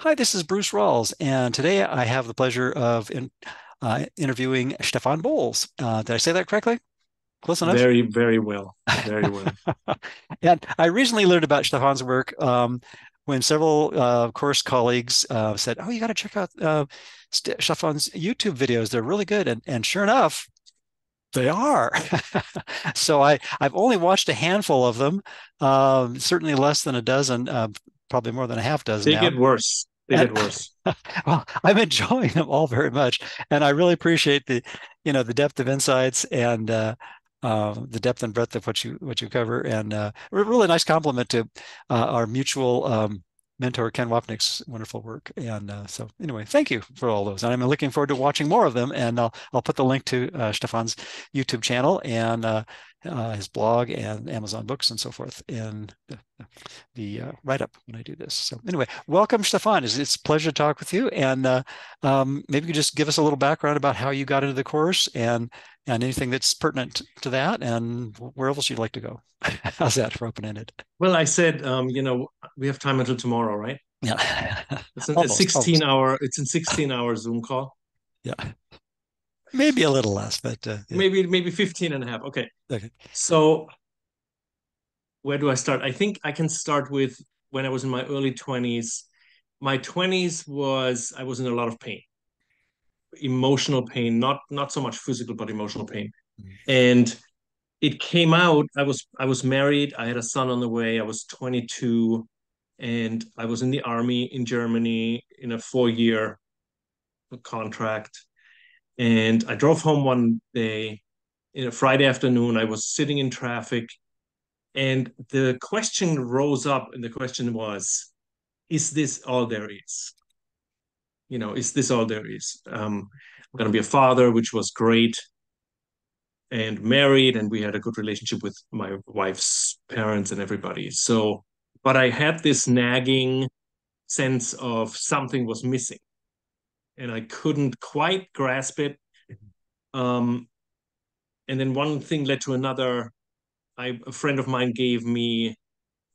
Hi, this is Bruce Rawles, and today I have the pleasure of in, uh, interviewing Stefan Bolz. Uh, did I say that correctly? Close enough? Very, very well. Very well. and I recently learned about Stefan's work um, when several uh, course colleagues uh, said, "Oh, you got to check out uh, Stefan's YouTube videos. They're really good." And, and sure enough, they are. so I, I've only watched a handful of them, um, certainly less than a dozen, uh, probably more than a half dozen. They now. get worse. They and, get worse. well, I'm enjoying them all very much, and I really appreciate the, you know, the depth of insights and uh, uh, the depth and breadth of what you what you cover, and uh, really nice compliment to uh, our mutual um, mentor Ken Wapnick's wonderful work. And uh, so, anyway, thank you for all those. And I'm looking forward to watching more of them. And I'll I'll put the link to uh, Stefan's YouTube channel and uh, uh his blog and Amazon Books and so forth in the, the uh, write up when I do this. So anyway, welcome, Stefan. It's, it's a pleasure to talk with you. And uh, um, maybe you could just give us a little background about how you got into the course and and anything that's pertinent to that and where else you'd like to go. How's that for open ended? Well, I said, um, you know, we have time until tomorrow, right? Yeah. it's a 16 almost. hour, it's a 16 hour Zoom call. Yeah. Maybe a little less, but uh, yeah. maybe, maybe 15 and a half. Okay. Okay. So where do I start? I think I can start with when I was in my early 20s. My 20s was, I was in a lot of pain emotional pain, not not so much physical, but emotional pain. Mm-hmm. And it came out. I was I was married. I had a son on the way. I was 22, and I was in the army in Germany in a four year contract. And I drove home one day in a Friday afternoon. I was sitting in traffic, and the question rose up, and the question was, "Is this all there is?" you know, is this all there is? Um, I'm going to be a father, which was great, and married, and we had a good relationship with my wife's parents and everybody. So, but I had this nagging sense of something was missing, and I couldn't quite grasp it. Um, and then one thing led to another. I, a friend of mine gave me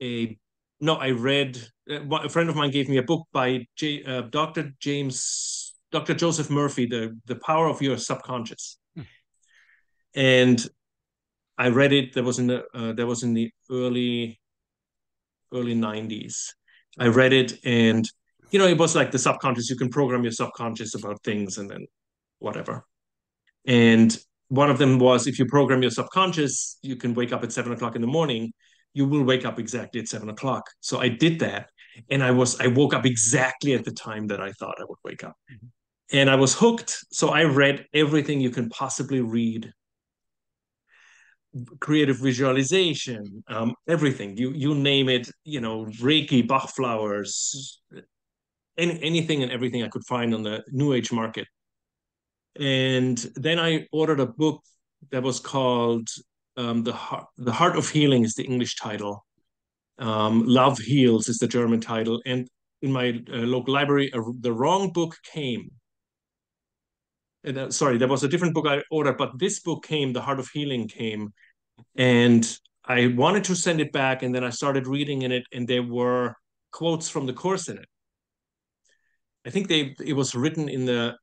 a no, I read uh, a friend of mine gave me a book by J, uh, Dr. James, Dr. Joseph Murphy, the the power of your subconscious, hmm. and I read it. That was in the uh, that was in the early early nineties. I read it, and you know, it was like the subconscious. You can program your subconscious about things, and then whatever. And one of them was if you program your subconscious, you can wake up at seven o'clock in the morning you will wake up exactly at seven o'clock. So I did that. And I was, I woke up exactly at the time that I thought I would wake up. Mm-hmm. And I was hooked. So I read everything you can possibly read creative visualization, um, everything you you name it, you know, Reiki, Bach flowers, any, anything and everything I could find on the New Age market. And then I ordered a book that was called um, the heart, the heart of healing is the English title. Um, Love heals is the German title, and in my uh, local library, uh, the wrong book came. And, uh, sorry, there was a different book I ordered, but this book came. The Heart of Healing came, and I wanted to send it back, and then I started reading in it, and there were quotes from the course in it. I think they it was written in the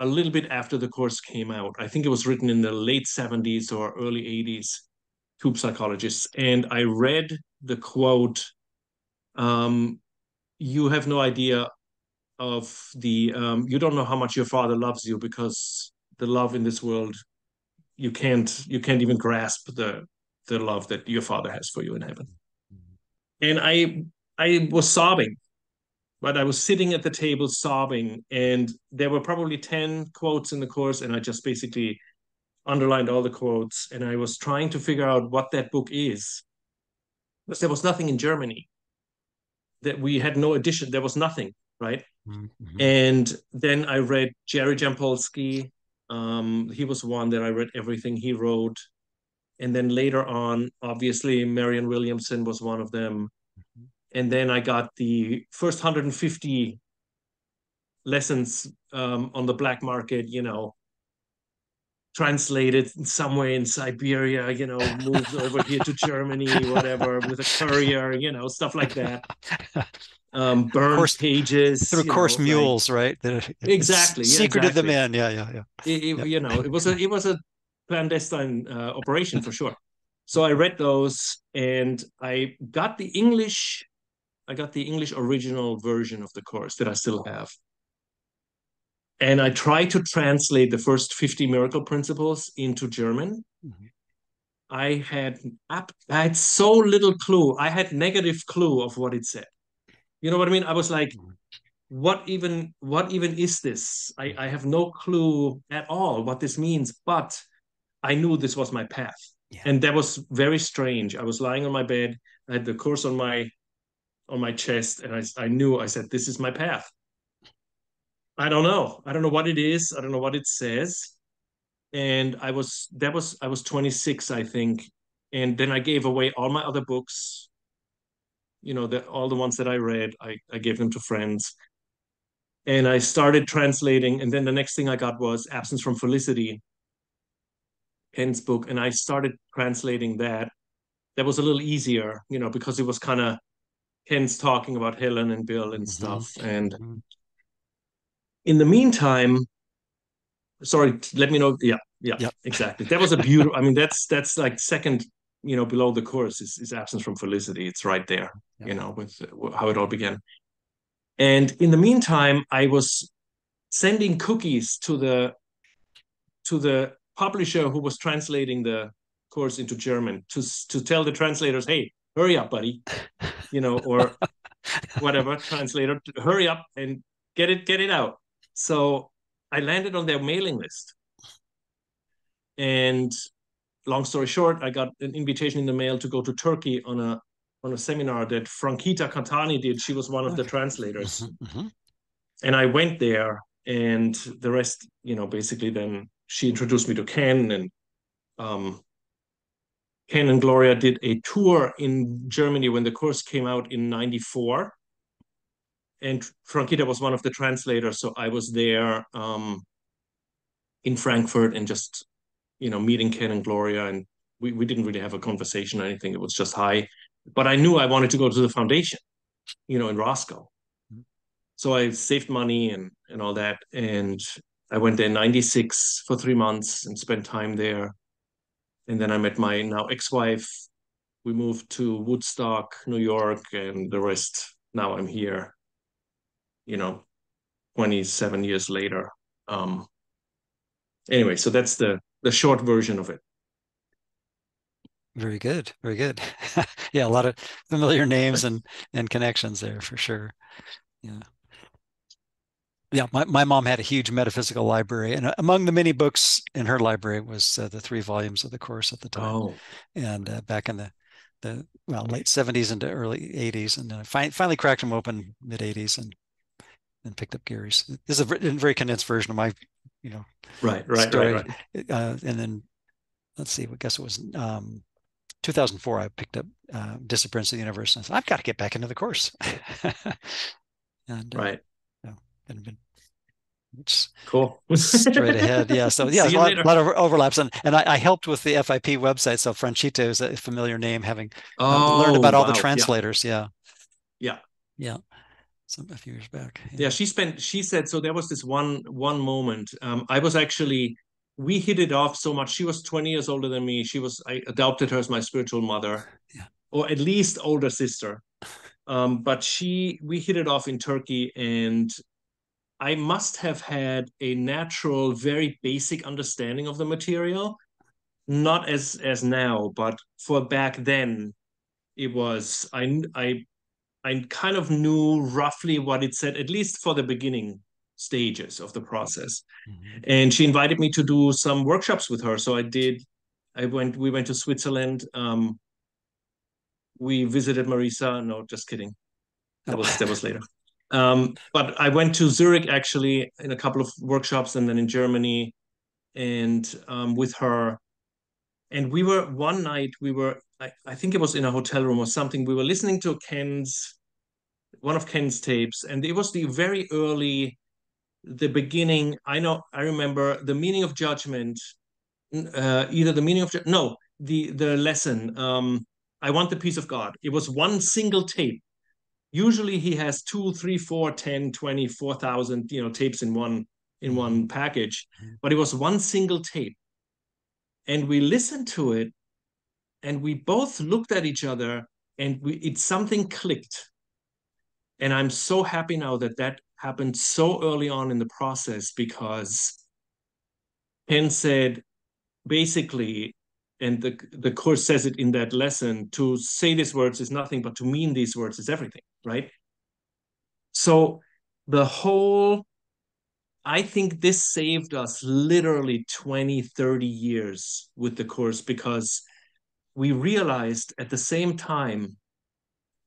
a little bit after the course came out. I think it was written in the late 70s or early 80s, Tube Psychologists. And I read the quote, um, you have no idea of the, um, you don't know how much your father loves you because the love in this world, you can't, you can't even grasp the, the love that your father has for you in heaven. And I, I was sobbing but I was sitting at the table sobbing, and there were probably 10 quotes in the course, and I just basically underlined all the quotes, and I was trying to figure out what that book is. Because there was nothing in Germany. That we had no edition, there was nothing, right? Mm-hmm. And then I read Jerry Jampolsky. Um, he was one that I read everything he wrote. And then later on, obviously, Marianne Williamson was one of them and then I got the first 150 lessons um, on the black market, you know, translated somewhere in Siberia, you know, moved over here to Germany, whatever, with a courier, you know, stuff like that. Um, burned course, pages through course know, mules, like, right? exactly. Yeah, secreted exactly. them in. Yeah, yeah, yeah. It, it, yeah. You know, it was a it was a clandestine uh, operation for sure. So I read those, and I got the English. I got the English original version of the course that I still have and I tried to translate the first 50 miracle principles into German. Mm-hmm. I had I had so little clue. I had negative clue of what it said. You know what I mean? I was like, mm-hmm. what even what even is this? I, I have no clue at all what this means, but I knew this was my path. Yeah. And that was very strange. I was lying on my bed, I had the course on my on my chest, and I, I knew I said, This is my path. I don't know. I don't know what it is. I don't know what it says. And I was that was I was 26, I think. And then I gave away all my other books. You know, the all the ones that I read, I, I gave them to friends. And I started translating. And then the next thing I got was Absence from Felicity, Ken's book. And I started translating that. That was a little easier, you know, because it was kind of Ken's talking about Helen and Bill and mm-hmm. stuff. And mm-hmm in the meantime, sorry, let me know. Yeah, yeah, exactly. That was a beautiful. I mean, that's that's like second, you know, below the chorus is, is absence from felicity. It's right there, you know, with how it all began. And in the meantime, I was sending cookies to the to the publisher who was translating the course into German to to tell the translators, hey, hurry up, buddy, you know, or whatever translator, hurry up and get it get it out. So I landed on their mailing list. And long story short, I got an invitation in the mail to go to Turkey on a on a seminar that Frankita Kantani did. She was one of the translators. Mm-hmm, mm-hmm. And I went there and the rest, you know, basically then she introduced me to Ken and um, Ken and Gloria did a tour in Germany when the course came out in 94 and Frankita was one of the translators, so I was there um, in Frankfurt and just you know meeting Ken and Gloria, and we we didn't really have a conversation or anything. It was just hi, but I knew I wanted to go to the foundation, you know, in Roscoe. Mm-hmm. So I saved money and and all that, and I went there in '96 for three months and spent time there, and then I met my now ex-wife. We moved to Woodstock, New York, and the rest. Now I'm here you know 27 years later um anyway so that's the the short version of it very good very good yeah a lot of familiar names and and connections there for sure yeah yeah my, my mom had a huge metaphysical library and among the many books in her library was uh, the three volumes of the course at the time oh. and uh, back in the the well late 70s into early 80s and uh, fi- finally cracked them open mid 80s and and picked up Gary's. This is a very condensed version of my, you know, right, right, story. right, right. Uh, and then let's see, I guess it was um, 2004. I picked up uh, Disappearance of the Universe, and I said, I've got to get back into the course. and uh, right, and been it's cool straight ahead yeah so yeah a lot, lot, of overlaps and and I, I, helped with the FIP website so Francita is a familiar name having oh, uh, learned about wow. all the translators yeah yeah yeah some a few years back. Yeah. yeah. she spent. She said so. There was this one one moment. Um, I was actually we hit it off so much. She was twenty years older than me. She was. I adopted her as my spiritual mother, yeah. or at least older sister. Um, but she we hit it off in Turkey, and I must have had a natural, very basic understanding of the material. Not as as now, but for back then, it was I I I kind of knew roughly what it said, at least for the beginning stages of the process. Mm-hmm. And she invited me to do some workshops with her. So I did. I went. We went to Switzerland. Um, we visited Marisa. No, just kidding. That was that was later. Um, but I went to Zurich actually in a couple of workshops, and then in Germany, and um, with her. And we were one night. We were. I, I think it was in a hotel room or something. We were listening to Ken's one of Ken's tapes, and it was the very early, the beginning. I know I remember the meaning of judgment uh, either the meaning of no the the lesson. Um, I want the peace of God. It was one single tape. Usually he has two, three, four, 10, 20, 4,000, you know, tapes in one in mm-hmm. one package, mm-hmm. but it was one single tape. And we listened to it and we both looked at each other and we it something clicked. And I'm so happy now that that happened so early on in the process because Ken said basically and the the course says it in that lesson to say these words is nothing but to mean these words is everything right? So the whole i think this saved us literally 20 30 years with the course because we realized at the same time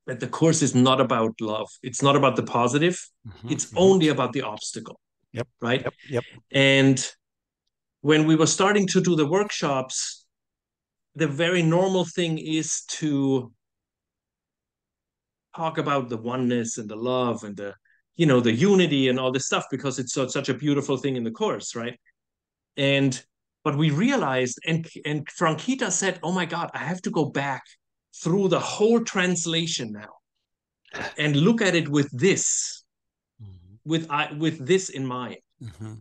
that the course is not about love. It's not about the positive. Mm-hmm, it's mm-hmm. only about the obstacle yep right? yep, yep. And when we were starting to do the workshops the very normal thing is to talk about the oneness and the love and the you know the unity and all this stuff because it's so, such a beautiful thing in the course right and but we realized and and frankita said oh my god i have to go back through the whole translation now and look at it with this mm-hmm. with i with this in mind mm-hmm.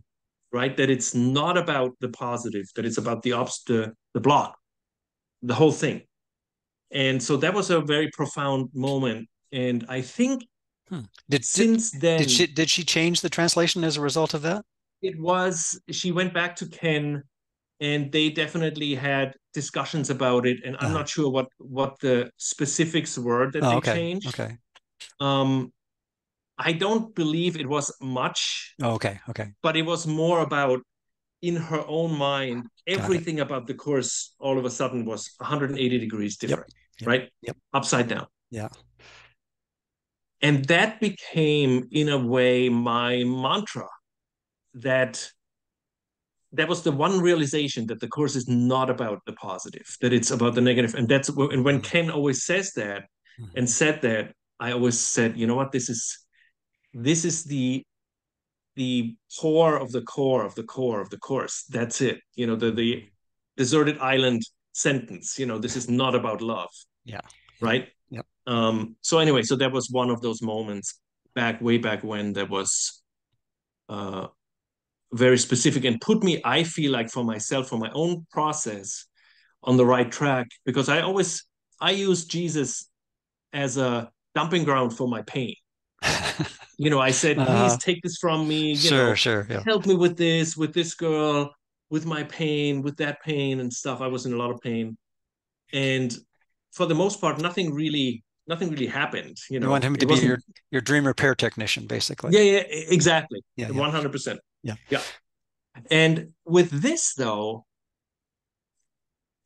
right that it's not about the positive that it's about the obst the, the block the whole thing. And so that was a very profound moment. And I think hmm. did, since did, then, did she did she change the translation as a result of that? It was she went back to Ken, and they definitely had discussions about it. And I'm uh-huh. not sure what what the specifics were that oh, they okay. changed. Okay. Um, I don't believe it was much. Oh, okay. Okay. But it was more about in her own mind, everything about the course all of a sudden was 180 degrees different, yep. right? Yep. Upside down. Yeah. And that became, in a way, my mantra that that was the one realization that the course is not about the positive, that it's about the negative. And that's and when mm-hmm. Ken always says that mm-hmm. and said that, I always said, you know what, this is this is the the core of the core of the core of the course. That's it. You know, the the deserted island sentence. You know, this is not about love. Yeah. Right. Yep. Um. So anyway, so that was one of those moments back way back when that was uh very specific and put me i feel like for myself for my own process on the right track because i always i use jesus as a dumping ground for my pain you know, I said, please uh, take this from me. You sure, know, sure. Yeah. Help me with this, with this girl, with my pain, with that pain and stuff. I was in a lot of pain. And for the most part, nothing really, nothing really happened. You know, you want him to be your, your dream repair technician, basically. Yeah, yeah, exactly. Yeah, 100%. Yeah. Yeah. And with this though,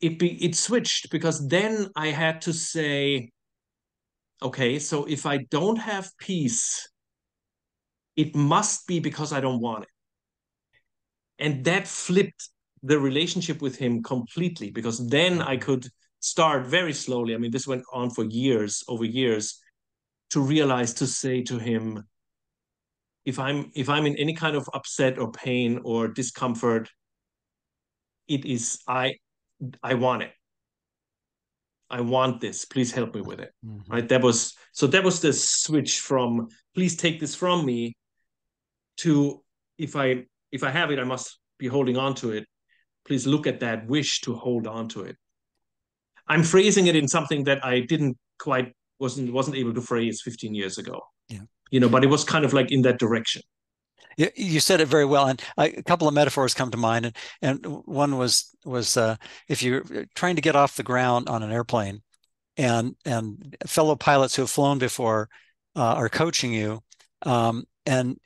it be it switched because then I had to say, okay, so if I don't have peace it must be because I don't want it. And that flipped the relationship with him completely because then I could start very slowly. I mean, this went on for years, over years, to realize to say to him, if I'm if I'm in any kind of upset or pain or discomfort, it is I I want it. I want this. Please help me with it. Mm-hmm. Right. That was so that was the switch from please take this from me to if I if I have it, I must be holding on to it. Please look at that wish to hold on to it. I'm phrasing it in something that I didn't quite wasn't wasn't able to phrase 15 years ago. Yeah. You know, but it was kind of like in that direction. You said it very well, and a couple of metaphors come to mind, and and one was was uh, if you're trying to get off the ground on an airplane, and and fellow pilots who have flown before uh, are coaching you, um, and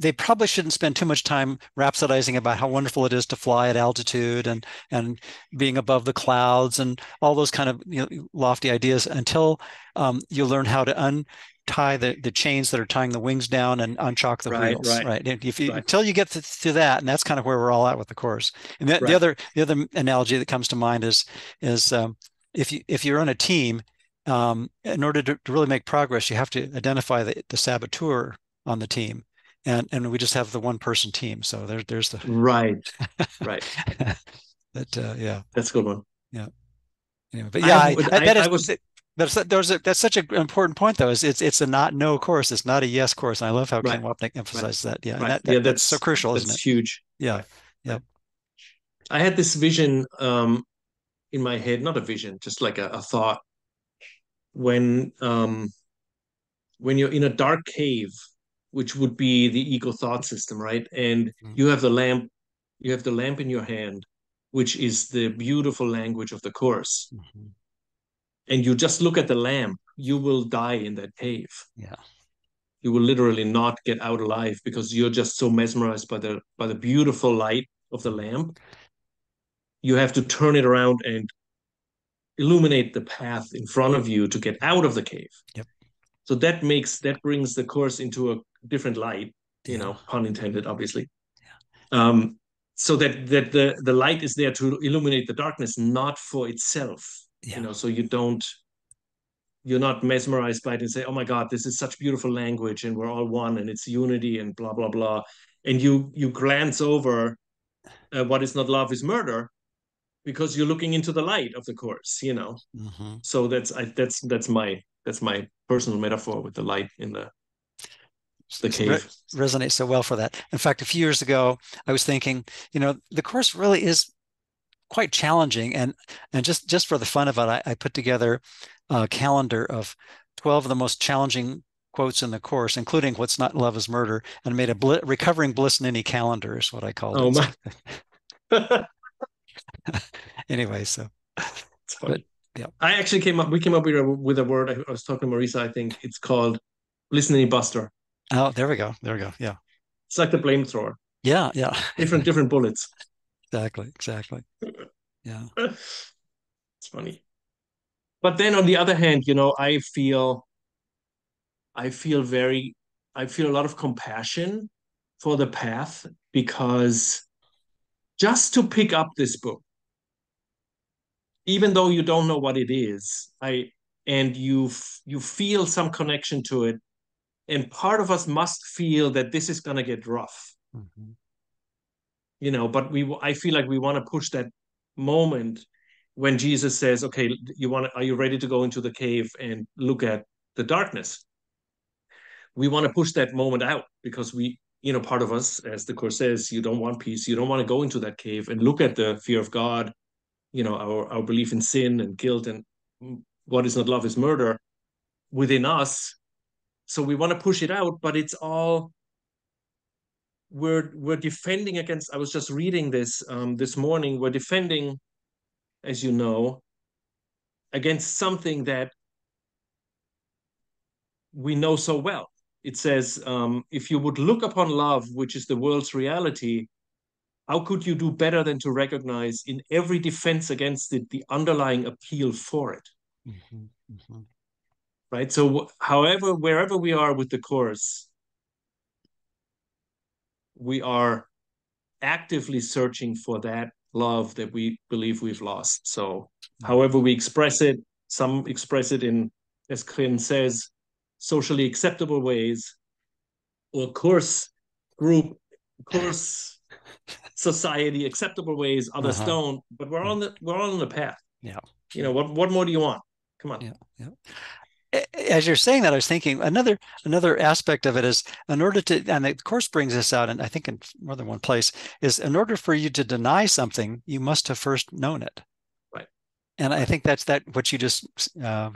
they probably shouldn't spend too much time rhapsodizing about how wonderful it is to fly at altitude and and being above the clouds and all those kind of you know, lofty ideas until um, you learn how to untie the, the chains that are tying the wings down and unchock the right, wheels. Right. right. If you, right. Until you get to, to, that, and that's kind of where we're all at with the course. And the, right. the other the other analogy that comes to mind is is um, if you if you're on a team, um, in order to, to really make progress, you have to identify the, the saboteur on the team and and we just have the one person team so there, there's the right right But uh, yeah, that's a good one. Yeah. Anyway, but yeah, I, I, I, that is, I was. But there's a, that's such an important point, though. Is it's it's a not no course. It's not a yes course. And I love how right. Ken Wapnick emphasizes right. that. Yeah, right. that, that, yeah, that's, that's so crucial, that's isn't it? Huge. Yeah, yeah. I had this vision um, in my head, not a vision, just like a, a thought. When um, when you're in a dark cave, which would be the ego thought system, right? And mm-hmm. you have the lamp, you have the lamp in your hand, which is the beautiful language of the course. Mm-hmm. And you just look at the lamp, you will die in that cave. Yeah. You will literally not get out alive because you're just so mesmerized by the by the beautiful light of the lamp. You have to turn it around and illuminate the path in front of you to get out of the cave. Yep. So that makes that brings the course into a different light, you know, pun intended, obviously. Yeah. Um, so that that the the light is there to illuminate the darkness, not for itself. Yeah. You know, so you don't you're not mesmerized by it and say, "Oh my God, this is such beautiful language, and we're all one, and it's unity, and blah blah blah," and you you glance over uh, what is not love is murder because you're looking into the light of the course, you know. Mm-hmm. So that's I, that's that's my that's my personal metaphor with the light in the the cave. Re- resonates so well for that. In fact, a few years ago, I was thinking, you know, the course really is quite challenging, and and just just for the fun of it, I, I put together a calendar of twelve of the most challenging quotes in the course, including "What's not love is murder," and made a bl- recovering bliss ninny calendar is what I called oh, it. My. anyway, so but, yeah, I actually came up. We came up with a with a word. I, was talking to Marisa. I think it's called bliss ninny buster. Oh, there we go. There we go. Yeah, it's like the blame thrower. Yeah, yeah. different different bullets. Exactly. Exactly. Yeah. it's funny. But then on the other hand, you know, I feel I feel very I feel a lot of compassion for the path because just to pick up this book even though you don't know what it is i and you you feel some connection to it and part of us must feel that this is going to get rough. Mm-hmm. you know but we i feel like we want to push that moment when jesus says okay you want to, are you ready to go into the cave and look at the darkness? We want to push that moment out because we you know part of us as the course says you don't want peace. You don't want to go into that cave and look at the fear of god you know our our belief in sin and guilt and what is not love is murder within us so we want to push it out but it's all we're we're defending against i was just reading this um, this morning we're defending as you know against something that we know so well it says, um, if you would look upon love, which is the world's reality, how could you do better than to recognize in every defense against it the underlying appeal for it? Mm-hmm, mm-hmm. Right. So, however, wherever we are with the course, we are actively searching for that love that we believe we've lost. So, however we express it, some express it in, as Ken says, socially acceptable ways or course group course society acceptable ways others uh-huh. don't but we're on the we're all on the path yeah you know what what more do you want come on yeah yeah as you're saying that i was thinking another another aspect of it is in order to and the course brings this out and i think in more than one place is in order for you to deny something you must have first known it. Right. And i think that's that what you just uh,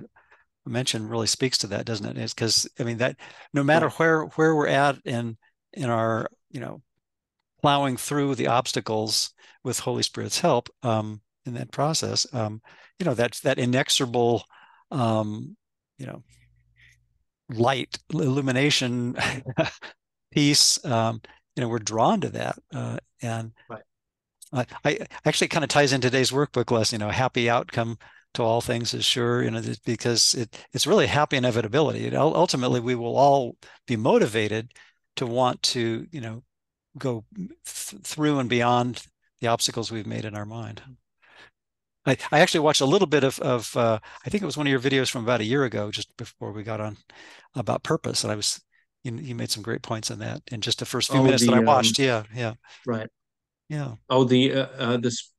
mentioned really speaks to that, doesn't it? Is because I mean that no matter where where we're at in in our you know plowing through the obstacles with Holy Spirit's help um, in that process, um, you know that's that inexorable um, you know light illumination peace um, you know we're drawn to that uh, and right. I, I actually kind of ties in today's workbook lesson you know happy outcome to all things is sure, you know, because it, it's really happy inevitability. It, ultimately, we will all be motivated to want to, you know, go th- through and beyond the obstacles we've made in our mind. I, I actually watched a little bit of, of uh, I think it was one of your videos from about a year ago, just before we got on about purpose. And I was, you, you made some great points on that in just the first few oh, minutes the, that I watched. Um, yeah. Yeah. Right. Yeah. Oh, the, uh, uh, this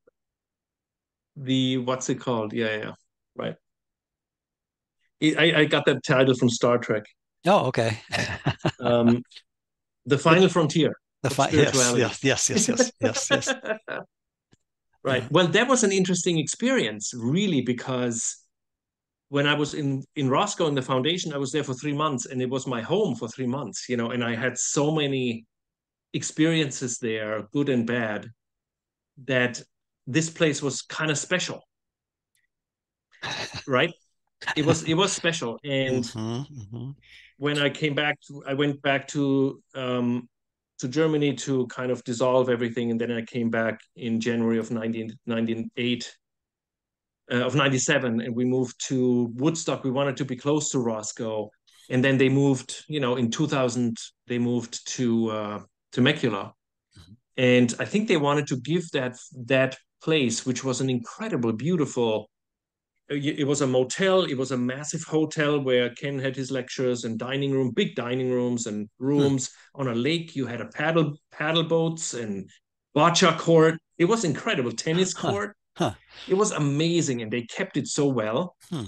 the what's it called? Yeah, yeah, right. I, I got that title from Star Trek. Oh, okay. um, the Final Frontier. The fi- yes, yes, yes, yes, yes, yes, yes. right. Yeah. Well, that was an interesting experience, really, because when I was in in Roscoe in the foundation, I was there for three months, and it was my home for three months. You know, and I had so many experiences there, good and bad, that this place was kind of special. right? It was it was special. And mm-hmm, mm-hmm. when I came back to I went back to um to Germany to kind of dissolve everything. And then I came back in January of 1998 uh, of 97 and we moved to Woodstock. We wanted to be close to Roscoe. And then they moved, you know, in 2000, they moved to uh, Temecula. Mm-hmm. And I think they wanted to give that that place, which was an incredible, beautiful. It was a motel. It was a massive hotel where Ken had his lectures and dining room, big dining rooms and rooms hmm. on a lake. You had a paddle paddle boats and bocce court. It was incredible. Tennis court. Huh. Huh. It was amazing, and they kept it so well. Hmm.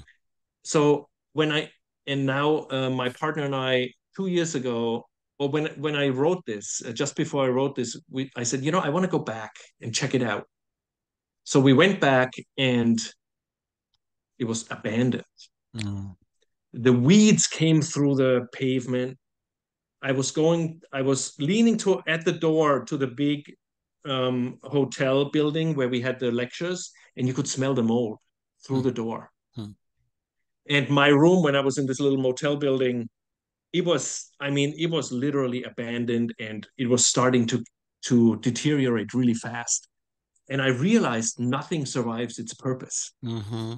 So when I and now uh, my partner and I two years ago well when when i wrote this uh, just before i wrote this we i said you know i want to go back and check it out so we went back and it was abandoned mm. the weeds came through the pavement i was going i was leaning to at the door to the big um, hotel building where we had the lectures and you could smell the mold through mm. the door mm. and my room when i was in this little motel building it was i mean it was literally abandoned and it was starting to to deteriorate really fast and i realized nothing survives its purpose mm-hmm.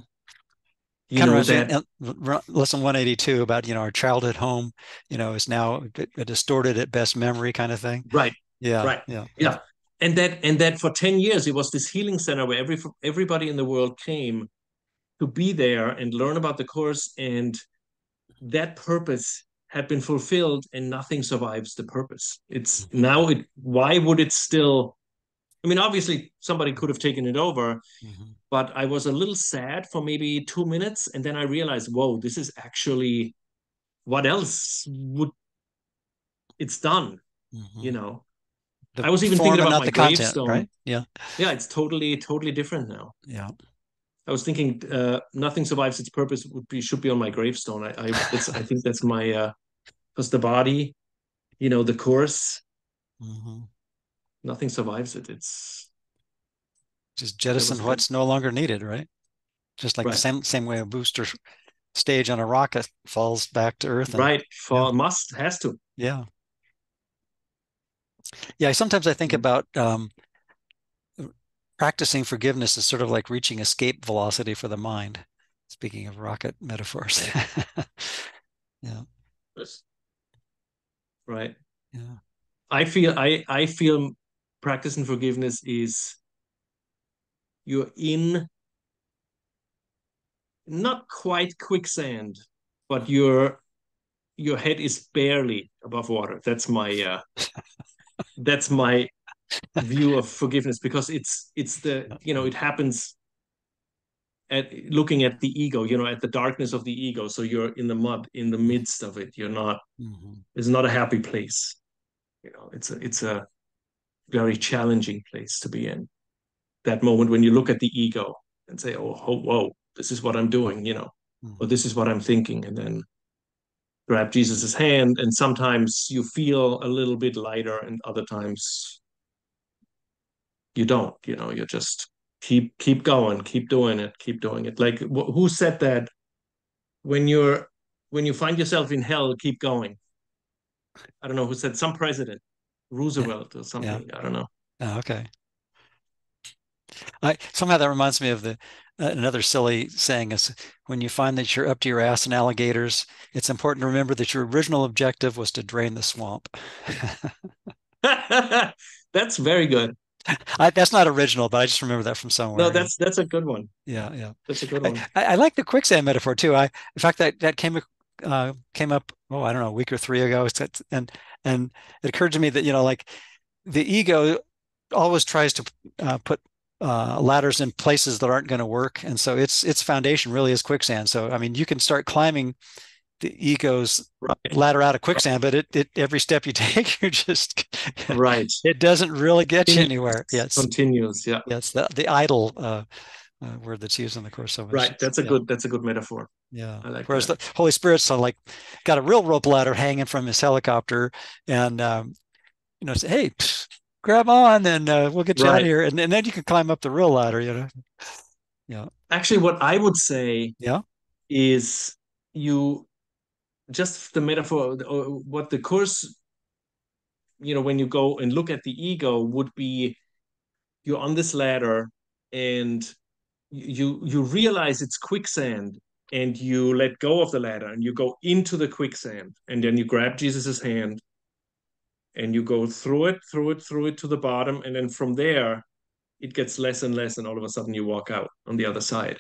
You kind know that lesson 182 about you know our childhood home you know is now a distorted at best memory kind of thing. Right. Yeah right. yeah. Yeah. And that and that for 10 years it was this healing center where every everybody in the world came to be there and learn about the course and that purpose had been fulfilled and nothing survives the purpose. It's mm-hmm. now it why would it still i mean obviously somebody could have taken it over mm-hmm. but i was a little sad for maybe two minutes and then i realized whoa this is actually what else would it's done mm-hmm. you know the i was even thinking about my gravestone content, right yeah yeah it's totally totally different now yeah I was thinking uh, nothing survives its purpose would be should be on my gravestone. I I, I think that's my uh because the body, you know, the course, mm-hmm. Nothing survives it. It's just jettison what's no longer needed, right? Just like right. the same same way a booster stage on a rocket falls back to Earth. And, right, fall yeah. must has to. Yeah. Yeah. Sometimes I think mm-hmm. about um, practicing forgiveness is sort of like reaching escape velocity for the mind. Speaking of rocket metaphors. yeah. Right. Yeah. I feel I I feel practicing forgiveness is you're in not quite quicksand, but your your head is barely above water. That's my uh that's my view of forgiveness because it's it's the you know it happens at looking at the ego you know at the darkness of the ego so you're in the mud in the midst of it you're not mm-hmm. it's not a happy place you know it's a it's a very challenging place to be in. That moment when you look at the ego and say oh, oh whoa this is what i'm doing you know mm-hmm. or this is what i'm thinking and then grab jesus's hand and sometimes you feel a little bit lighter and other times you don't you know you just keep keep going keep doing it keep doing it. Like wh- who said that when you're when you find yourself in hell keep going? I don't know who said some president roosevelt or something yeah. i don't know oh, okay I somehow that reminds me of the uh, another silly saying is when you find that you're up to your ass in alligators, it's important to remember that your original objective was to drain the swamp. That's very good. I, that's not original, but I just remember that from somewhere. No, that's that's a good one. Yeah, yeah, that's a good one. I, I like the quicksand metaphor too. I, in fact, that that came uh, came up. Oh, I don't know, a week or three ago, and and it occurred to me that you know, like the ego always tries to uh, put uh, ladders in places that aren't going to work, and so its its foundation really is quicksand. So I mean, you can start climbing the ego's right. ladder out of quicksand, but it, it every step you take, you're just right. It doesn't really get you anywhere. Yes, continues. Yeah, yes. The the idle uh, uh, word that's used in the course of much. Right. That's a yeah. good. That's a good metaphor. Yeah. Like Whereas that. the Holy Spirit's so like got a real rope ladder hanging from his helicopter, and um, you know, say, hey, psh, grab on, and uh, we'll get you right. out of here, and, and then you can climb up the real ladder. You know. Yeah. Actually, what I would say. Yeah. Is you just the metaphor or what the course you know when you go and look at the ego would be you're on this ladder and you you realize it's quicksand and you let go of the ladder and you go into the quicksand and then you grab jesus's hand and you go through it through it through it to the bottom and then from there it gets less and less and all of a sudden you walk out on the other side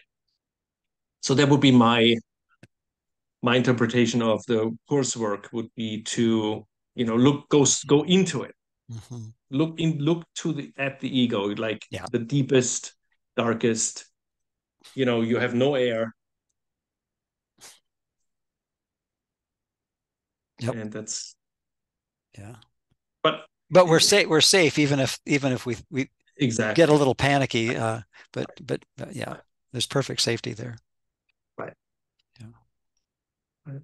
so that would be my my interpretation of the coursework would be to you know look go go into it mm-hmm. look in look to the at the ego like yeah. the deepest darkest you know you have no air. Yep. and that's yeah. But but we're safe we're safe even if even if we we exactly get a little panicky uh but but yeah there's perfect safety there. Right. Yeah. Right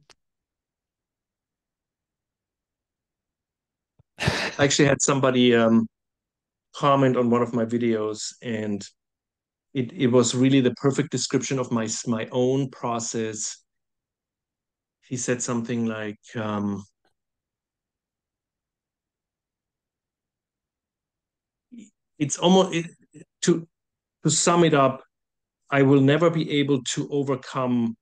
I actually had somebody um, comment on one of my videos, and it it was really the perfect description of my my own process. He said something like, um, "It's almost it, to to sum it up. I will never be able to overcome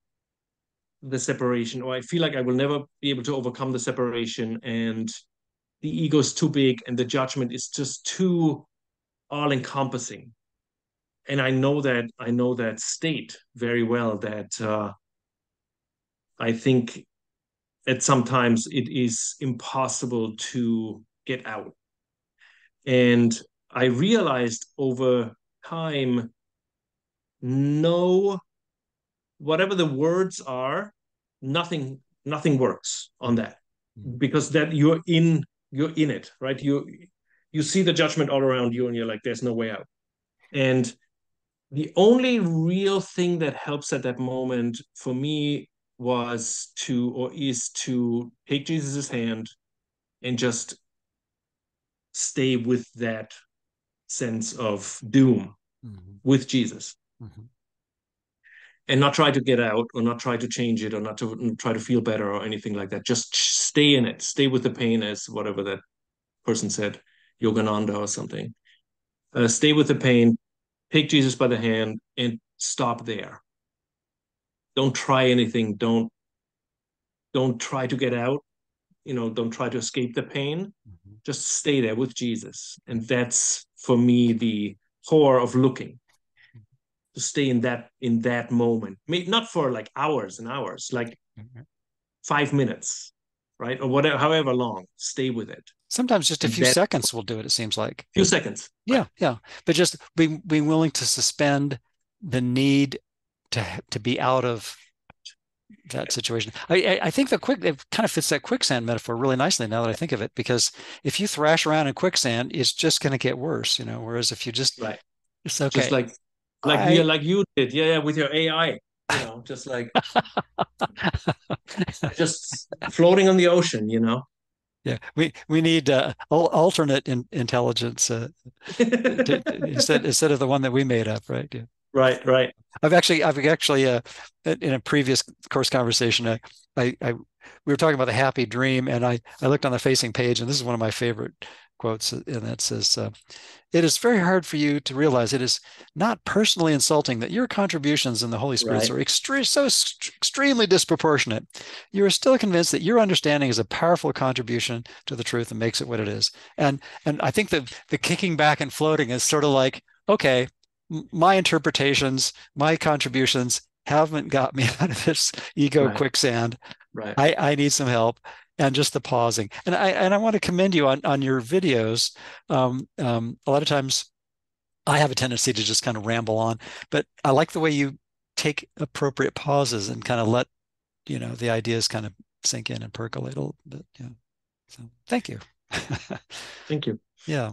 the separation, or I feel like I will never be able to overcome the separation, and the ego is too big, and the judgment is just too all-encompassing." And I know that I know that state very well. That uh, I think at sometimes it is impossible to get out, and I realized over time, no, whatever the words are, nothing nothing works on that mm-hmm. because that you're in you're in it right you you see the judgment all around you and you're like there's no way out and the only real thing that helps at that moment for me was to or is to take Jesus's hand and just stay with that sense of doom mm-hmm. with Jesus. Mm-hmm. And not try to get out or not try to change it or not to try to feel better or anything like that. Just stay in it. Stay with the pain as whatever that person said, Yogananda or something. Uh, stay with the pain take Jesus by the hand and stop there. Don't try anything. Don't don't try to get out. You know, don't try to escape the pain. Mm-hmm. Just stay there with Jesus. And that's for me the core of looking. To stay in that in that moment. Not for like hours and hours, like mm-hmm. five minutes, right? Or whatever, however long. Stay with it. Sometimes just a few that, seconds will do it. It seems like a few seconds. Yeah, right. yeah. But just being being willing to suspend the need to to be out of that situation. I I think the quick it kind of fits that quicksand metaphor really nicely now that I think of it because if you thrash around in quicksand, it's just going to get worse, you know. Whereas if you just right, it's okay. Just like like I, you like you did, yeah, yeah, with your AI, you know, just like just floating on the ocean, you know yeah we we need uh, alternate in, intelligence uh, to, instead instead of the one that we made up right yeah. right right i've actually i've actually uh, in a previous course conversation I, I, I we were talking about the happy dream and i i looked on the facing page and this is one of my favorite quotes and that says uh, it is very hard for you to realize it is not personally insulting that your contributions in the Holy Spirit right. are extre- so extremely disproportionate. You are still convinced that your understanding is a powerful contribution to the truth and makes it what it is. And and I think that the kicking back and floating is sort of like, okay, my interpretations, my contributions haven't got me out of this ego right. quicksand. Right. I, I need some help and just the pausing. And I and I want to commend you on on your videos. Um, um, a lot of times, I have a tendency to just kind of ramble on, but I like the way you take appropriate pauses and kind of let you know the ideas kind of sink in and percolate a little bit. Yeah. So thank you. thank you. Yeah.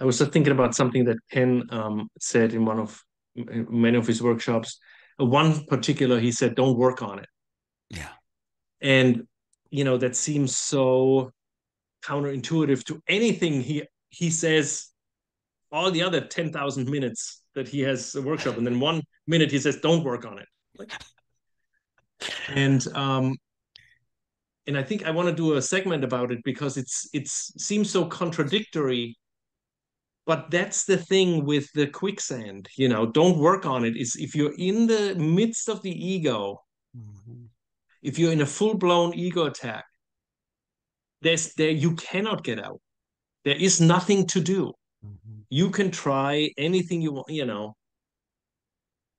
I was just thinking about something that Ken um, said in one of many of his workshops. One particular, he said, "Don't work on it." Yeah. And you know that seems so counterintuitive to anything he he says all the other 10,000 minutes that he has a workshop and then one minute he says don't work on it like, and um and i think i want to do a segment about it because it's it's seems so contradictory but that's the thing with the quicksand you know don't work on it is if you're in the midst of the ego mm-hmm. If you're in a full-blown ego attack there's there you cannot get out. There is nothing to do. Mm-hmm. you can try anything you want you know.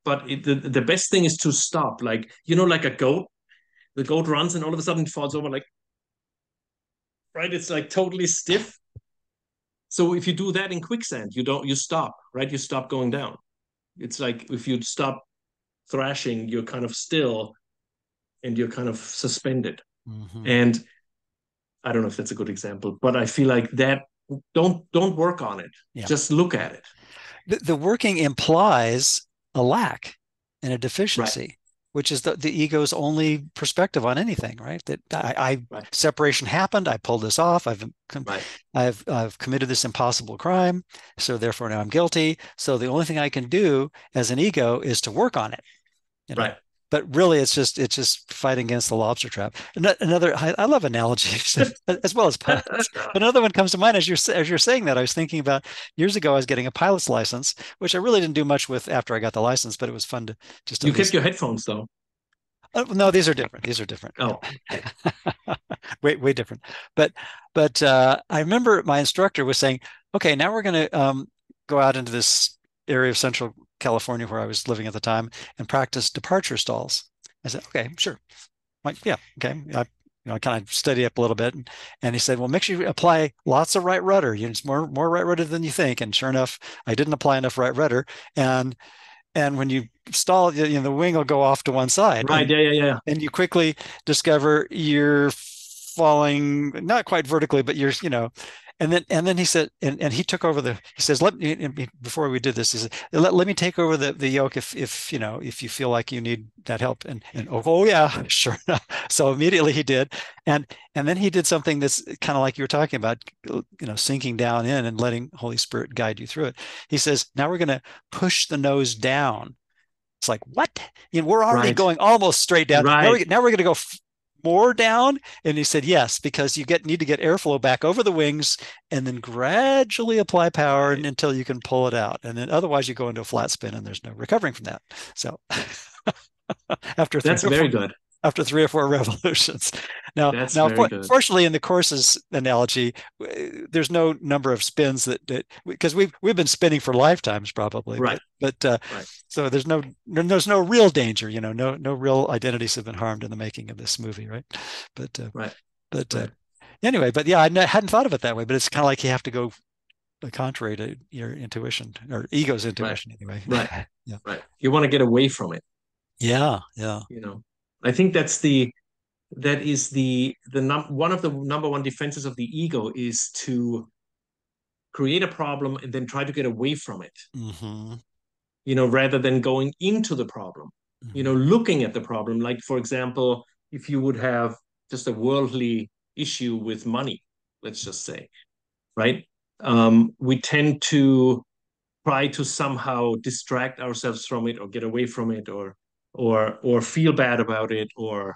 But it, the, the best thing is to stop. Like you know like a goat the goat runs and all of a sudden falls over like right? It's like totally stiff. So if you do that in quicksand you don't you stop right? You stop going down. It's like if you stop thrashing you're kind of still and you're kind of suspended mm-hmm. and i don't know if that's a good example but i feel like that don't don't work on it yeah. just look at it the, the working implies a lack and a deficiency right which is the, the ego's only perspective on anything, right? That I, I right. separation happened, I pulled this off, I've right. I've I've committed this impossible crime, so therefore now I'm guilty. So the only thing I can do as an ego is to work on it. You know? Right. But really, it's just it's just fighting against the lobster trap. Another, I, I love analogies as well as puns. Another one comes to mind as you're as you're saying that. I was thinking about years ago. I was getting a pilot's license, which I really didn't do much with after I got the license, but it was fun to just. You kept your headphones though. Uh, no, these are different. These are different. Oh, way way different. But but uh, I remember my instructor was saying, "Okay, now we're going to um, go out into this area of Central California where I was living at the time and practice departure stalls." I said, "Okay, sure." Like, yeah, okay. I, you know, I kind of study up a little bit, and, and he said, "Well, make sure you apply lots of right rudder. You know, it's more more right rudder than you think." And sure enough, I didn't apply enough right rudder, and and when you stall, you know, the wing will go off to one side. Right. And, yeah. Yeah. Yeah. And you quickly discover you're falling not quite vertically, but you're, you know, and then and then he said, and, and he took over the. He says, let me before we did this. He said, let, let me take over the the yoke if if you know if you feel like you need that help. And and oh, oh yeah, sure enough. So immediately he did, and and then he did something that's kind of like you were talking about, you know, sinking down in and letting Holy Spirit guide you through it. He says, now we're going to push the nose down. It's like what? You know, we're already right. going almost straight down. Right. Now, we, now we're going to go more down? And he said, yes, because you get need to get airflow back over the wings and then gradually apply power until you can pull it out. And then otherwise you go into a flat spin and there's no recovering from that. So after that's very good after three or four revolutions. Now, That's now, for, fortunately, in the courses analogy, there's no number of spins that that because we've we've been spinning for lifetimes probably, right? But, but uh, right. so there's no there's no real danger, you know, no no real identities have been harmed in the making of this movie, right? But uh, right, but uh, right. Uh, anyway, but yeah, I hadn't thought of it that way. But it's kind of like you have to go contrary to your intuition or ego's intuition right. anyway. Right. yeah. Right. You want to get away from it. Yeah. Yeah. You know, I think that's the that is the the num- one of the number one defenses of the ego is to create a problem and then try to get away from it. Mm-hmm. You know, rather than going into the problem. Mm-hmm. You know, looking at the problem. Like for example, if you would have just a worldly issue with money, let's just say, right? Um, we tend to try to somehow distract ourselves from it or get away from it or or or feel bad about it or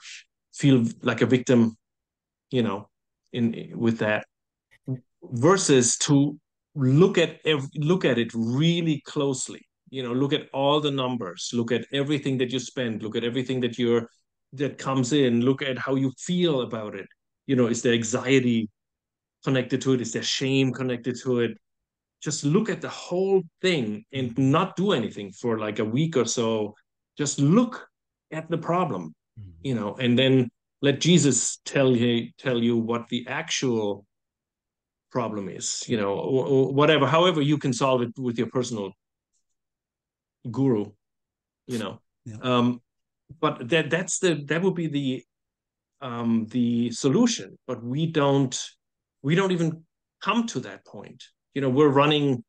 feel like a victim you know in with that versus to look at every, look at it really closely. You know look at all the numbers look at everything that you spend look at everything that you're that comes in look at how you feel about it. You know is there anxiety connected to it? Is there shame connected to it? Just look at the whole thing and not do anything for like a week or so just look at the problem, mm-hmm. you know, and then let Jesus tell you tell you what the actual problem is, you know, or, or whatever, however you can solve it with your personal guru, you know. Yeah. Um, but that that's the that would be the um the solution. But we don't we don't even come to that point. You know, we're running,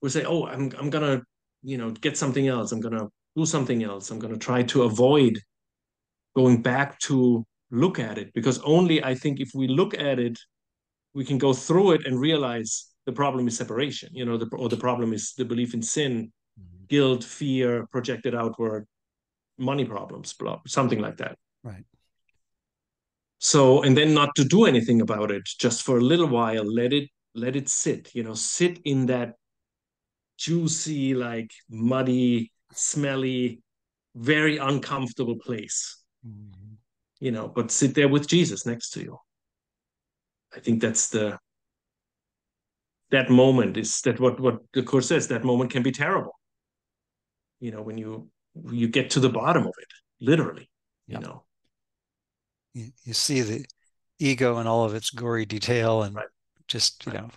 we say, oh, I'm I'm gonna, you know, get something else. I'm gonna do something else. I'm gonna try to avoid going back to look at it because only I think if we look at it, we can go through it and realize the problem is separation, you know, the, or the problem is the belief in sin, mm-hmm. guilt, fear, projected outward, money problems, blah, something like that. Right. So, and then not to do anything about it, just for a little while, let it let it sit, you know, sit in that juicy, like muddy, smelly, very uncomfortable place. Mm-hmm. You know, but sit there with Jesus next to you. I think that's the that moment is that what what the course says that moment can be terrible. You know, when you you get to the bottom of it, literally. You yep. know, you, you see the ego in all of its gory detail and right. just you right. know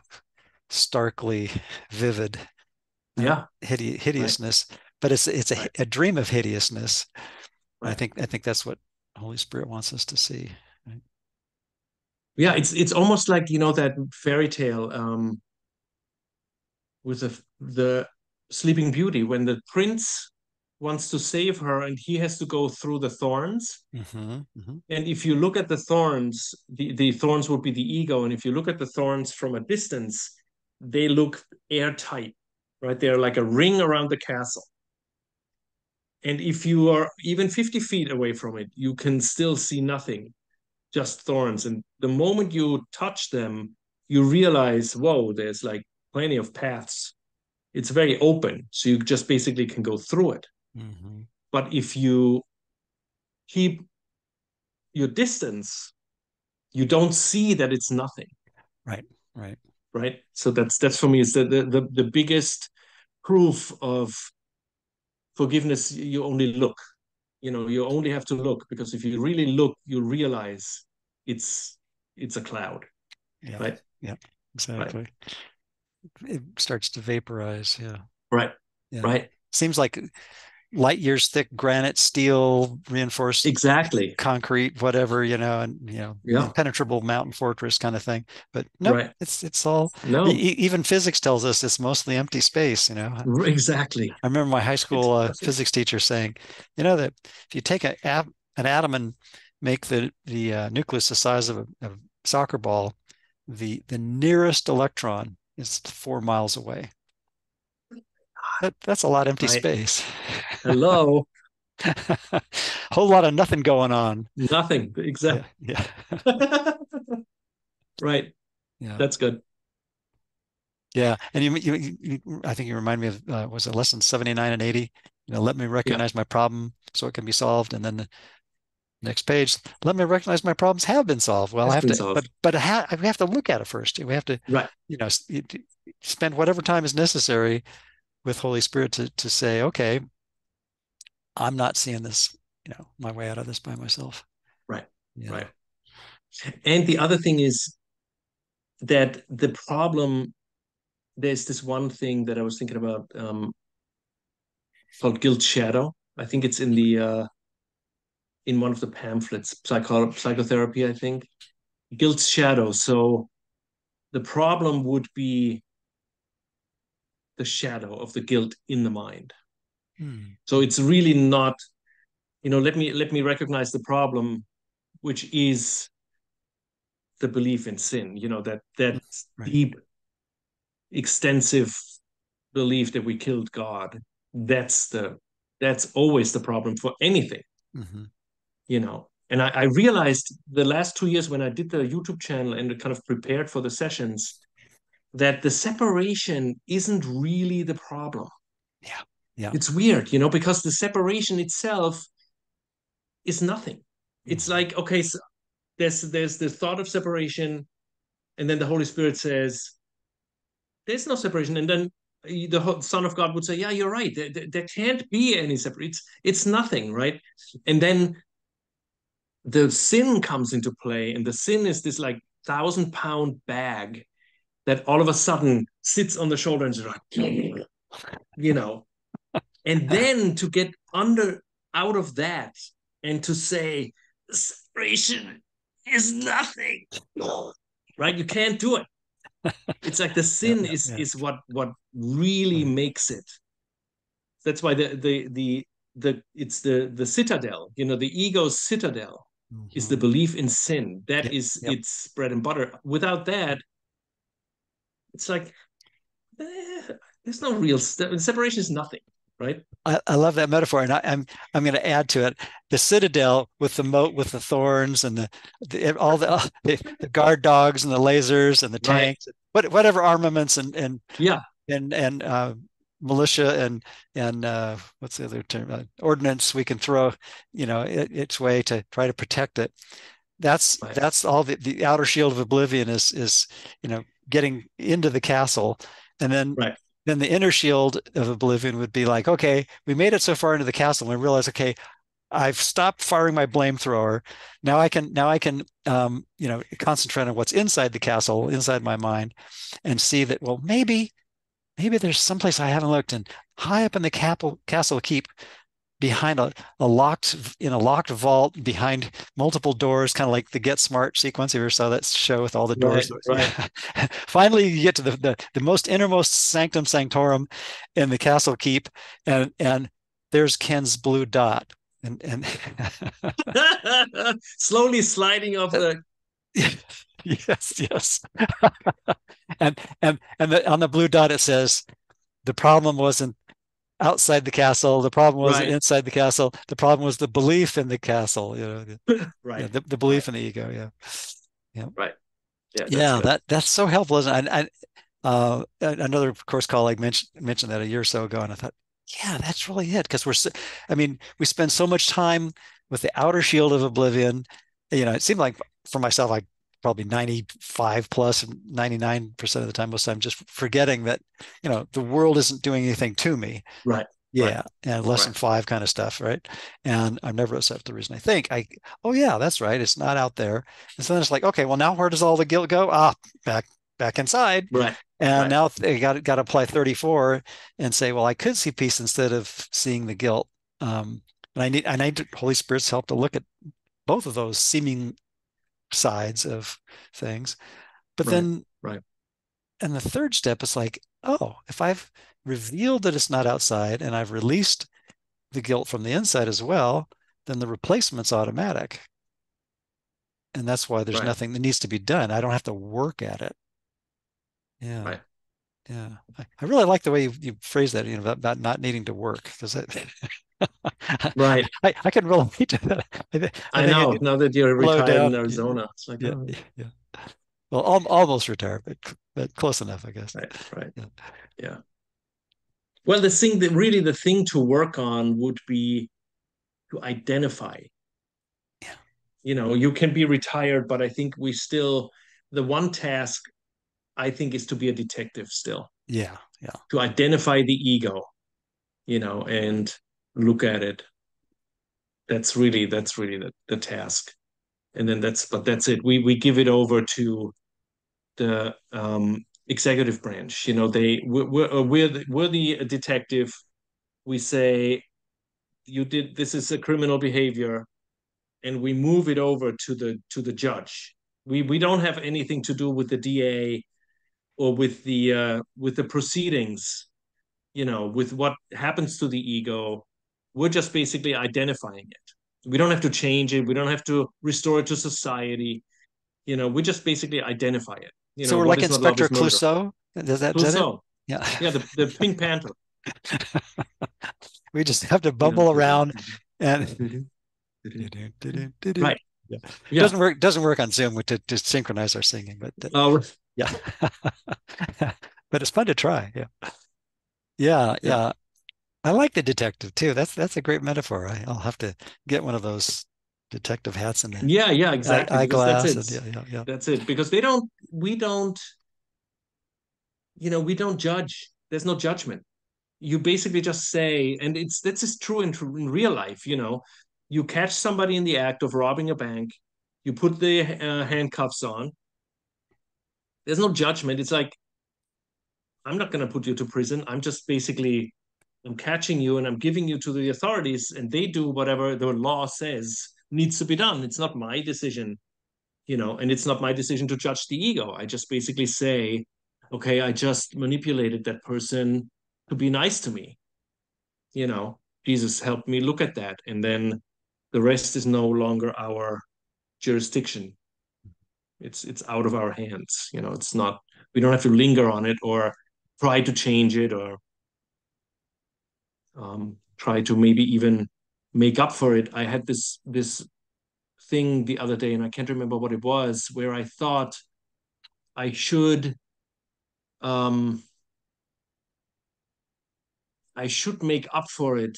starkly vivid uh, yeah hide- hideousness right. But it's it's a, a dream of hideousness. I think i think that's what holy spirit wants us to see yeah it's it's almost like you know that fairy tale um with the the sleeping beauty when the prince wants to save her and he has to go through the thorns. Mm-hmm, mm-hmm. and if you look at the thorns the, the thorns would be the ego. And if you look at the thorns from a distance they look airtight right? They're like a ring around the castle and if you are even 50 feet away from it you can still see nothing just thorns and the moment you touch them you realize whoa there's like plenty of paths it's very open so you just basically can go through it Mm-hmm. But if you keep your distance, you don't see that it's nothing. Right. Right. Right. So that's that's for me is the the the, the biggest proof of forgiveness. You only look. You know, you only have to look because if you really look, you realize it's it's a cloud. Yeah. Right. Yeah. Exactly. Right. It starts to vaporize. Yeah. Right. Yeah. Right. Seems like light years thick granite, steel, reinforced exactly concrete, whatever you know, and you know, yeah. impenetrable mountain fortress kind of thing. But no, right. it's it's all no. E- even physics tells us it's mostly empty space. You know, exactly. I remember my high school uh, physics teacher saying, you know, that if you take a, an atom and make the the uh, nucleus the size of a, a soccer ball, the the nearest electron is four miles away. That, that's a lot of empty right. space. Hello. Whole lot of nothing going on. Nothing. Exactly. Yeah. yeah. right. Yeah. That's good. Yeah, and you, you, you, I think you remind me of uh, was it lesson seventy nine and eighty? You know, let me recognize yeah. my problem so it can be solved, and then the next page, let me recognize my problems have been solved. Well, I have to, solved. but but ha- we have to look at it first. We have to, right. you know, spend whatever time is necessary with Holy Spirit to to say, okay, I'm not seeing this, you know, my way out of this by myself. Right. Right. And the other thing is that the problem, there's this one thing that I was thinking about um, called guilt shadow. I think it's in the uh, in one of the pamphlets, psycho- psychotherapy, I think. Guilt shadow. So the problem would be the shadow of the guilt in the mind. Hmm. So it's really not, you know, let me let me recognize the problem, which is the belief in sin, you know, that that right. deep, extensive belief that we killed God. That's the that's always the problem for anything. Mm-hmm. You know, and I, I, realized the last two years when I did the YouTube channel and kind of prepared for the sessions that the separation isn't really the problem. Yeah. Yeah. It's weird, you know, because the separation itself is nothing. It's mm-hmm. like, okay, so there's there's the thought of separation, and then the Holy Spirit says, there's no separation. And then the Son of God would say, yeah, you're right. There, there, there can't be any separation. It's, it's nothing, right? And then the sin comes into play, and the sin is this like thousand pound bag that all of a sudden sits on the shoulder and is like, you know, and then to get under out of that and to say separation is nothing, right? You can't do it. It's like the sin is is what what really makes it. That's why the the the the it's the the citadel, you know, the ego's citadel mm-hmm. is the mm-hmm. belief in sin. That yep, is yep. its bread and butter. Without that, it's like eh, there's no real separation is nothing right I, I love that metaphor and I, am I'm, I'm going to add to it the citadel with the moat with the thorns and the, the all the, the, the guard dogs and the lasers and the tanks right. whatever armaments and and yeah and and uh, militia and and uh, what's the other term uh, ordnance we can throw you know it, its way to try to protect it that's right. that's all the, the outer shield of oblivion is is you know getting into the castle and then right. then the inner shield of oblivion would be like okay we made it so far into the castle and we realize okay I've stopped firing my blame thrower. Now I can now I can um, you know concentrate on what's inside the castle, inside my mind, and see that well maybe maybe there's someplace I haven't looked. And high up in the castle castle keep, behind a, a locked in a locked vault behind multiple doors, kind of like the Get Smart sequence. You ever saw that show with all the doors? Right. right. Finally, you get to the, the the most innermost sanctum sanctorum in the castle keep, and and there's Ken's blue dot, and and slowly sliding off the. yes, yes, and and and the, on the blue dot it says, the problem wasn't outside the castle. The problem wasn't right. inside the castle. The problem was the belief in the castle. You know, right? Yeah, the, the belief right. in the ego. Yeah, yeah, right. Yeah, yeah. That that's so helpful, isn't it? I, I, uh, another course colleague mentioned mentioned that a year or so ago, and I thought, yeah, that's really it. Because we're, I mean, we spend so much time with the outer shield of oblivion. You know, it seemed like for myself, I probably 95 plus 99% of the time most of the time just forgetting that you know the world isn't doing anything to me. Right yeah right. and lesson right. five kind of stuff right? And i'm never upset the reason i think. I oh yeah that's right it's not out there. And so then it's like okay well now where does all the guilt go? Ah back back inside. Right and right. now they got got to apply 34 and say well i could see peace instead of seeing the guilt. Um and i need and i need holy spirit's help to look at both of those seeming sides of things. But right, then, right. And the third step is like, oh, if I've revealed that it's not outside and I've released the guilt from the inside as well, then the replacement's automatic. And that's why there's right. nothing that needs to be done. I don't have to work at it. Yeah. Right. Yeah. I, I really like the way you, you phrase that, you know, about, about not needing to work because right. I, I can relate to that. I, I, know. Now that you're retired down. in Arizona, it's like, yeah, oh. yeah. Well, al- almost retired, but, but close enough, I guess. Right. Right. Yeah. yeah. Well, the thing that really the thing to work on would be to identify. Yeah. You know, you can be retired, but I think we still the one task I think is to be a detective still. Yeah. Yeah. To identify the ego, you know, and look at it that's really that's really the, the task and then that's but that's it we we give it over to the um executive branch you know they we're we're, uh, we're, the, we're the detective we say you did this is a criminal behavior and we move it over to the to the judge we we don't have anything to do with the da or with the uh with the proceedings you know with what happens to the ego we're just basically identifying it. We don't have to change it. We don't have to restore it to society. You know, we just basically identify it. You so know, we're like Inspector Clouseau. Does that, Clouseau. Yeah. Yeah, the, the Pink Panther. we just have to bumble around and right. Yeah. It doesn't work doesn't work on Zoom to, to synchronize our singing, but oh yeah. but it's fun to try. Yeah. Yeah, yeah. I like the detective too. That's that's a great metaphor. I, will have to get one of those detective hats and yeah, yeah, exactly. Eyeglass. That's it. Yeah, yeah, yeah. That's it. Because they don't. We don't. You know, we don't judge. There's no judgment. You basically just say, and it's this is true in, in real life. You know, you catch somebody in the act of robbing a bank, you put the uh, handcuffs on, there's no judgment. It's like I'm not going to put you to prison. I'm just basically I'm catching you and I'm giving you to the authorities, and they do whatever the law says needs to be done. It's not my decision, you know, and it's not my decision to judge the ego. I just basically say, okay, I just manipulated that person to be nice to me. You know, Jesus helped me look at that. And then the rest is no longer our jurisdiction. It's it's out of our hands. You know, it's not we don't have to linger on it or try to change it or um, try to maybe even make up for it. I had this this thing the other day, and I can't remember what it was, where I thought I should um, I should make up for it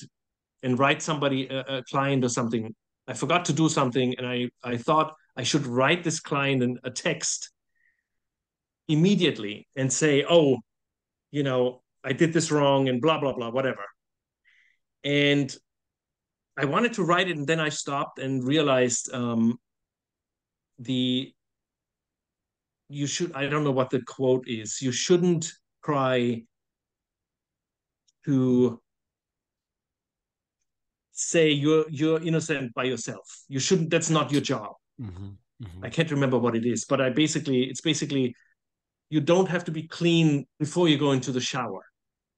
and write somebody a, a, client or something. I forgot to do something, and I I thought I should write this client an, a text immediately and say, oh, you know, I did this wrong and blah blah blah whatever. And I wanted to write it, and then I stopped and realized um, the you should I don't know what the quote is. You shouldn't try to say you're you're innocent by yourself. You shouldn't. That's not your job. Mm-hmm, mm-hmm. I can't remember what it is, but I basically it's basically you don't have to be clean before you go into the shower.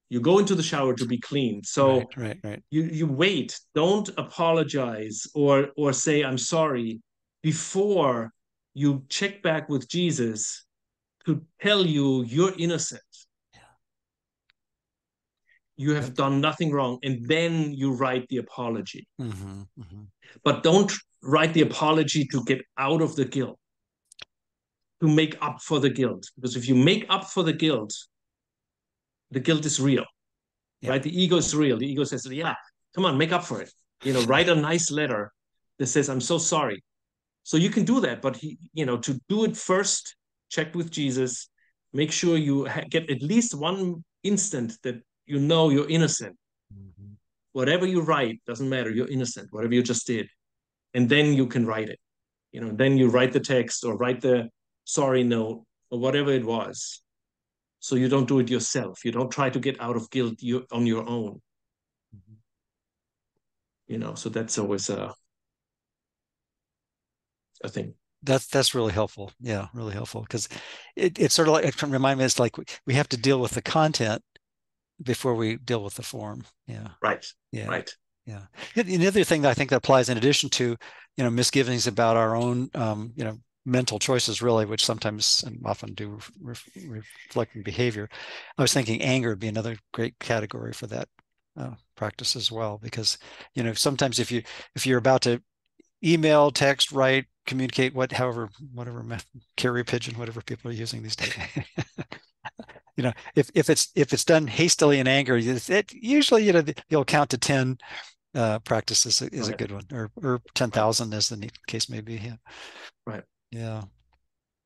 You go into the shower to be clean. So right, right, right. you you wait. Don't apologize or or say I'm sorry before you check back with Jesus to tell you you're innocent. Yeah. You have done nothing wrong, and then you write the apology. Mm-hmm, mm-hmm. But don't write the apology to get out of the guilt, to make up for the guilt. Because if you make up for the guilt, the guilt is real, yeah. right? The ego is real. The ego says, "Yeah, come on, make up for it." You know, write a nice letter that says, "I'm so sorry." So you can do that, but he, you know, to do it first, check with Jesus. Make sure you ha- get at least one instant that you know you're innocent. Mm-hmm. Whatever you write doesn't matter. You're innocent. Whatever you just did, and then you can write it. You know, then you write the text or write the sorry note or whatever it was. So you don't do it yourself. You don't try to get out of guilt you, on your own. Mm-hmm. you know so that's always a a thing. That's that's really helpful. Yeah really helpful. Because it, it's sort of like it remind me it's like we, we have to deal with the content before we deal with the form. Yeah. Right. Yeah. Right yeah. The other thing that i think that applies in addition to you know misgivings about our own um, you know mental choices really which sometimes and often do reflect in behavior i was thinking anger would be another great category for that uh, practice as well because you know sometimes if you if you're about to email text write communicate what however whatever method, carrier pigeon whatever people are using these days you know if, if it's if it's done hastily in anger it usually you know you'll count to 10 uh, practice is, a, is right. a good one or or 10,000 as the case may be yeah right yeah.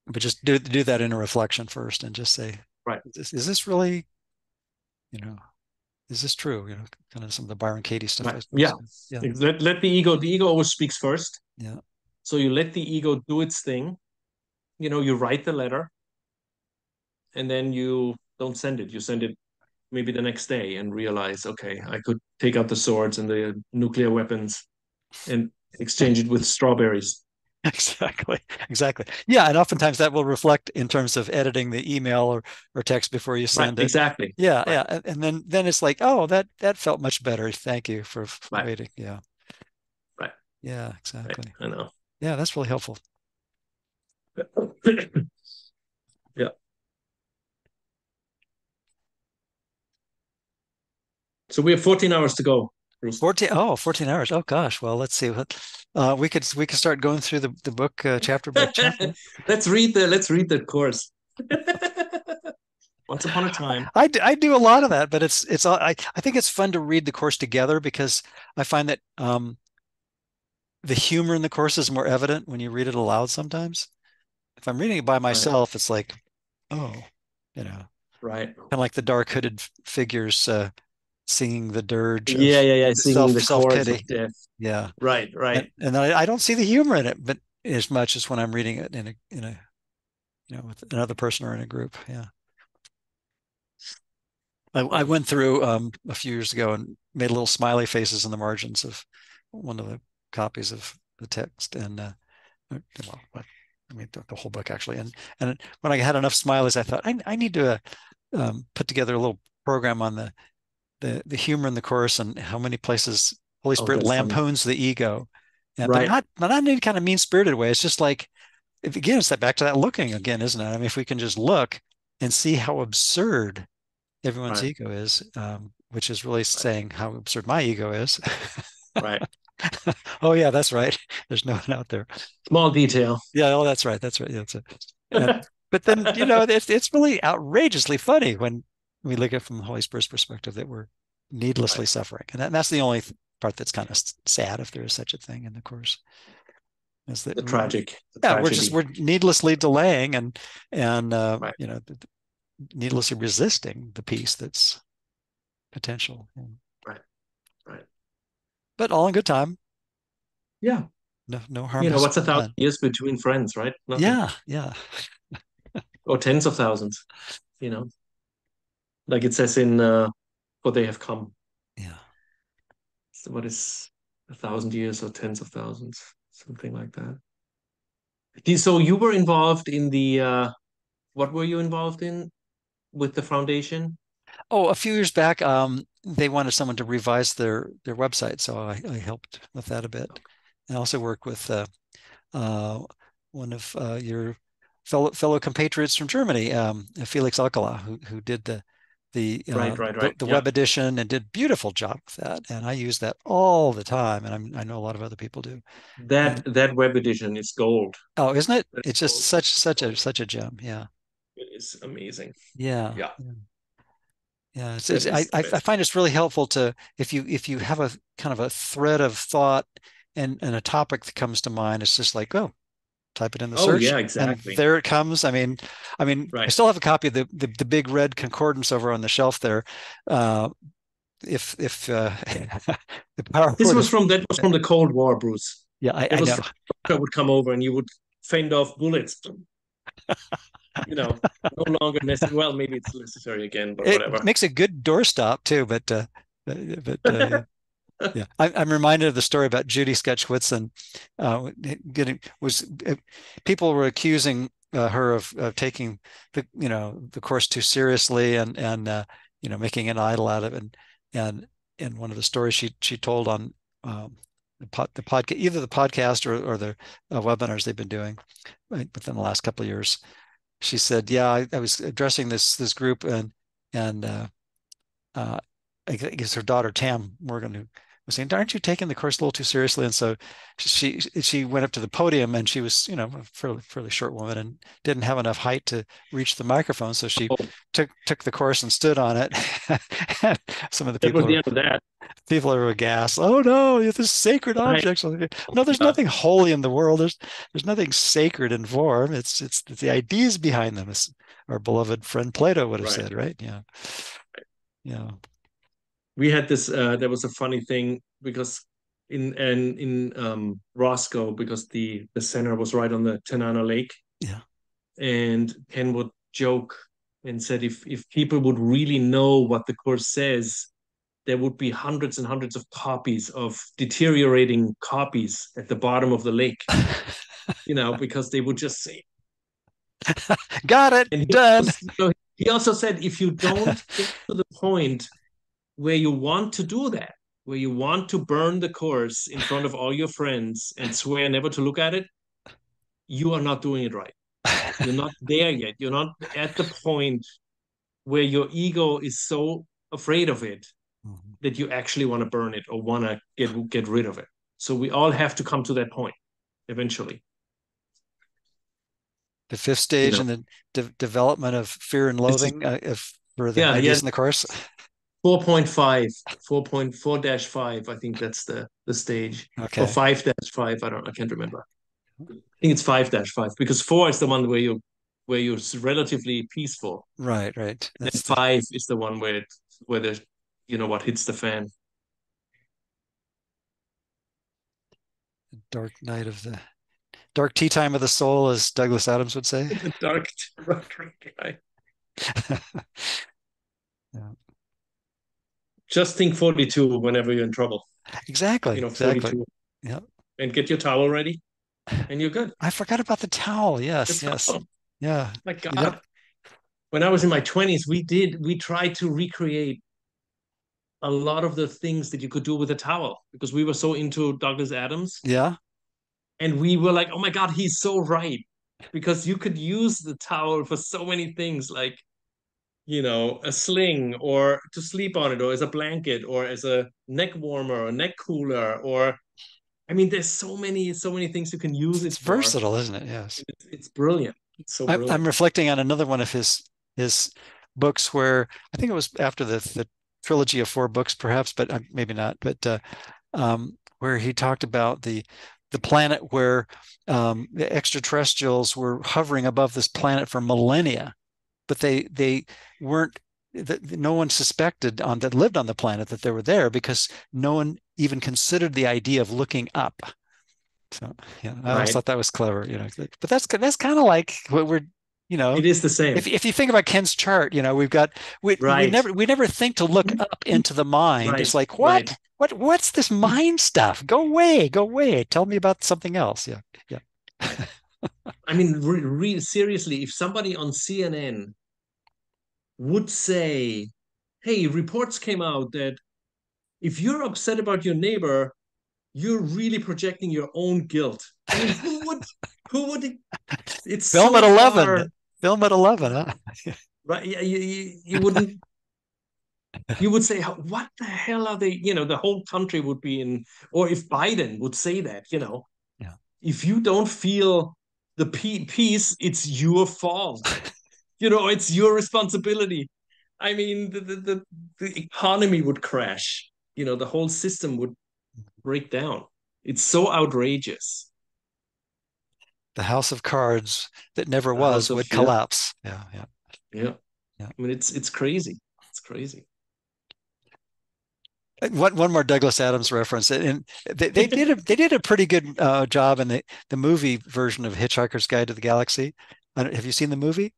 But just do do that in a reflection first and just say, right, is this, is this really, you know, is this true? You know, kind of some of the Byron Katie stuff. Right. Yeah. yeah. Let, let the ego, the ego always speaks first. Yeah. So you let the ego do its thing. You know, you write the letter and then you don't send it. You send it maybe the next day and realize, okay, I could take out the swords and the nuclear weapons and exchange it with strawberries. exactly exactly. Yeah and oftentimes that will reflect in terms of editing the email or, or text before you send right, it. exactly. Yeah right. yeah and, then then it's like oh that that felt much better. Thank you for right. waiting. Yeah. Right. Yeah exactly. I know. Yeah that's really helpful so we have 14 hours to go 14 oh 14 hours. Oh gosh. Well let's see what uh, we could we could start going through the, the book uh, chapter by chapter. Let's read the let's read the course. Once upon a time. I do, I do a lot of that but it's it's I, I think it's fun to read the course together because i find that um, the humor in the course is more evident when you read it aloud sometimes. If i'm reading it by myself right. it's like oh you know. Right. Kind of like the dark hooded figures uh, singing the dirge. Yeah, yeah, yeah. Singing self, the self pity. Yeah. Right, right. And, and I, I, don't see the humor in it, but as much as when I'm reading it in a in a you know, with another person or in a group. Yeah. I, I went through um, a few years ago and made little smiley faces in the margins of one of the copies of the text, and uh, well, I mean the, the, whole book actually. And and when I had enough smileys, I thought I, I need to uh, um, put together a little program on the the the humor in the chorus and how many places Holy oh, Spirit oh, lampoons funny. the ego, and, right. but not not in any kind of mean spirited way. It's just like if, again, it's that back to that looking again, isn't it? I mean, if we can just look and see how absurd everyone's right. ego is, um, which is really right. saying how absurd my ego is. right. oh yeah, that's right. There's no one out there. Small detail. Yeah. Oh, that's right. That's right. Yeah, that's it. But then you know, it's it's really outrageously funny when we look at it from the Holy Spirit's perspective that we're needlessly right. suffering, and, that, and that's the only part that's kind of sad, if there is such a thing in the course. Is that the tragic? The yeah, tragedy. we're just we're needlessly delaying and and uh, right. you know needlessly resisting the peace that's potential. Right. Right. But all in good time. Yeah. No, no harm. You know, what's a thousand years between friends, right? Nothing. Yeah. Yeah. or tens of thousands, you know, like it says in uh, "For They Have Come." Yeah. So what is a thousand years or tens of thousands, something like that. So you were involved in the. Uh, what were you involved in with the foundation? Oh, a few years back, um, they wanted someone to revise their their website, so I, I helped with that a bit. And also worked with uh, uh, one of uh, your fellow fellow compatriots from Germany, um, Felix Alcala, who who did the the uh, right, right, right. the, the yeah. web edition and did beautiful job with that. And I use that all the time, and I'm, i know a lot of other people do. That and, that web edition is gold. Oh, isn't it? That's it's just gold. such such a such a gem. Yeah. It is amazing. Yeah. Yeah. Yeah. It's, it's, I, I find it's really helpful to if you if you have a kind of a thread of thought and and a topic that comes to mind, it's just like, oh, type it in the oh, search. yeah, exactly. And there it comes. I mean, I mean, right. I still have a copy of the, the, the big red concordance over on the shelf there. Uh, if if uh, the power this was from that was from the Cold War, Bruce. Yeah, I, I know. Would come over and you would fend off bullets you know, no longer necessary. Well, maybe it's necessary again, but it whatever. Makes a good doorstop too, but uh, but uh, yeah, I, am reminded of the story about Judy Skutch Whitson. Uh, getting was uh, people were accusing uh, her of, of, taking the you know the course too seriously and and uh, you know making an idol out of it. And and in one of the stories she she told on um, the, pod, the podcast, either the podcast or, or the uh, webinars they've been doing right, within the last couple of years, she said, "Yeah, I, I was addressing this this group, and and uh, uh, I guess her daughter Tam Morgan, who was saying, "Aren't you taking the course a little too seriously?" And so she she went up to the podium, and she was, you know, a fairly fairly short woman, and didn't have enough height to reach the microphone. So she oh. took took the course and stood on it. Some of the people. It was the end of that. People are aghast. Oh no, You this sacred objects. Right. No, there's nothing holy in the world. There's there's nothing sacred in form. It's it's, it's the ideas behind them. As our beloved friend Plato would have right. said, right? Yeah. Yeah we had this uh there was a funny thing because in and in um Roscoe because the the center was right on the Tenana Lake. Yeah. And Ken would joke and said if if people would really know what the course says, there would be hundreds and hundreds of copies of deteriorating copies at the bottom of the lake. you know, because they would just say Got it. And done. Also, he also said if you don't get to the point where you want to do that, where you want to burn the course in front of all your friends and swear never to look at it, you are not doing it right. You're not there yet. You're not at the point where your ego is so afraid of it mm-hmm. that you actually want to burn it or want to get get rid of it. So we all have to come to that point eventually. The fifth stage you know? in the de- development of fear and loathing, uh, if for the yeah, ideas yeah. in the course. 4.5 4.4-5 i think that's the the stage okay or 5-5 i don't i can't remember i think it's 5-5 because 4 is the one where you where you're relatively peaceful right right that's and 5 the... is the one where it, where the you know what hits the fan dark night of the dark tea time of the soul, as Douglas Adams would say. dark, dark guy. yeah. Just think 42 whenever you're in trouble. Exactly. You know, 42. Exactly. Yeah. And get your towel ready and you're good. I forgot about the towel. Yes, the yes. Towel. Yeah. My God. You know? When I was in my 20s, we did, we tried to recreate a lot of the things that you could do with a towel because we were so into Douglas Adams. Yeah. And we were like, oh my God, he's so right. Because you could use the towel for so many things like, you know, a sling or to sleep on it or as a blanket or as a neck warmer or neck cooler or I mean, there's so many, so many things you can use it's it versatile, isn't it? Yes. It's, it's brilliant. It's so brilliant. I'm reflecting on another one of his his books where I think it was after the the trilogy of four books, perhaps, but uh, maybe not. But uh, um, where he talked about the the planet where um, the extraterrestrials were hovering above this planet for millennia, but they they weren't. That no one suspected on that lived on the planet that they were there because no one even considered the idea of looking up. So yeah, I right. always thought that was clever, you know. But that's that's kind of like what we're you know it is the same if, if you think about ken's chart you know we've got we, right. we never we never think to look up into the mind right. it's like what right. what what's this mind stuff go away go away tell me about something else yeah yeah i mean re, re, seriously if somebody on cnn would say hey reports came out that if you're upset about your neighbor you're really projecting your own guilt. I mean, who would who would it's film so at 11 far, film at 11 huh? Right yeah you, you, you wouldn't you would say what the hell are they you know the whole country would be in or if biden would say that you know. Yeah. If you don't feel the peace it's your fault you know it's your responsibility i mean the, the, the, the economy would crash you know the whole system would break down it's so outrageous the house of cards that never was would collapse. Yeah, yeah, yeah, yeah. I mean, it's it's crazy. It's crazy. One one more Douglas Adams reference, and they, they did a they did a pretty good uh, job in the the movie version of Hitchhiker's Guide to the Galaxy. Have you seen the movie?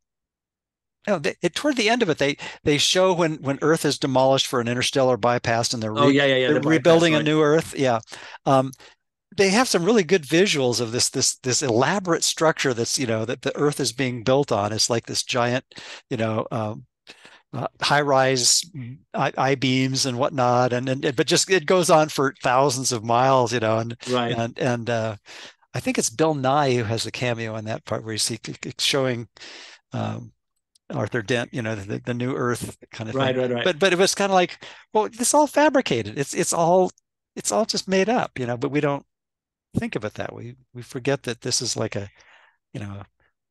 No, they, it, toward the end of it, they they show when when Earth is demolished for an interstellar bypass, and they're, re, oh, yeah, yeah, yeah, they're the rebuilding bypass, right. a new Earth. Yeah, um, they have some really good visuals of this this this elaborate structure that's you know that the earth is being built on it's like this giant you know um, uh, high rise I, beams and whatnot and, and but just it goes on for thousands of miles you know and right and and uh, i think it's bill nye who has a cameo in that part where you see it's showing um, Arthur Dent, you know, the, the new Earth kind of right, thing. Right, right, right. But but it was kind of like, well, this all fabricated. It's it's all it's all just made up, you know. But we don't think of it that way. We forget that this is like a, you know,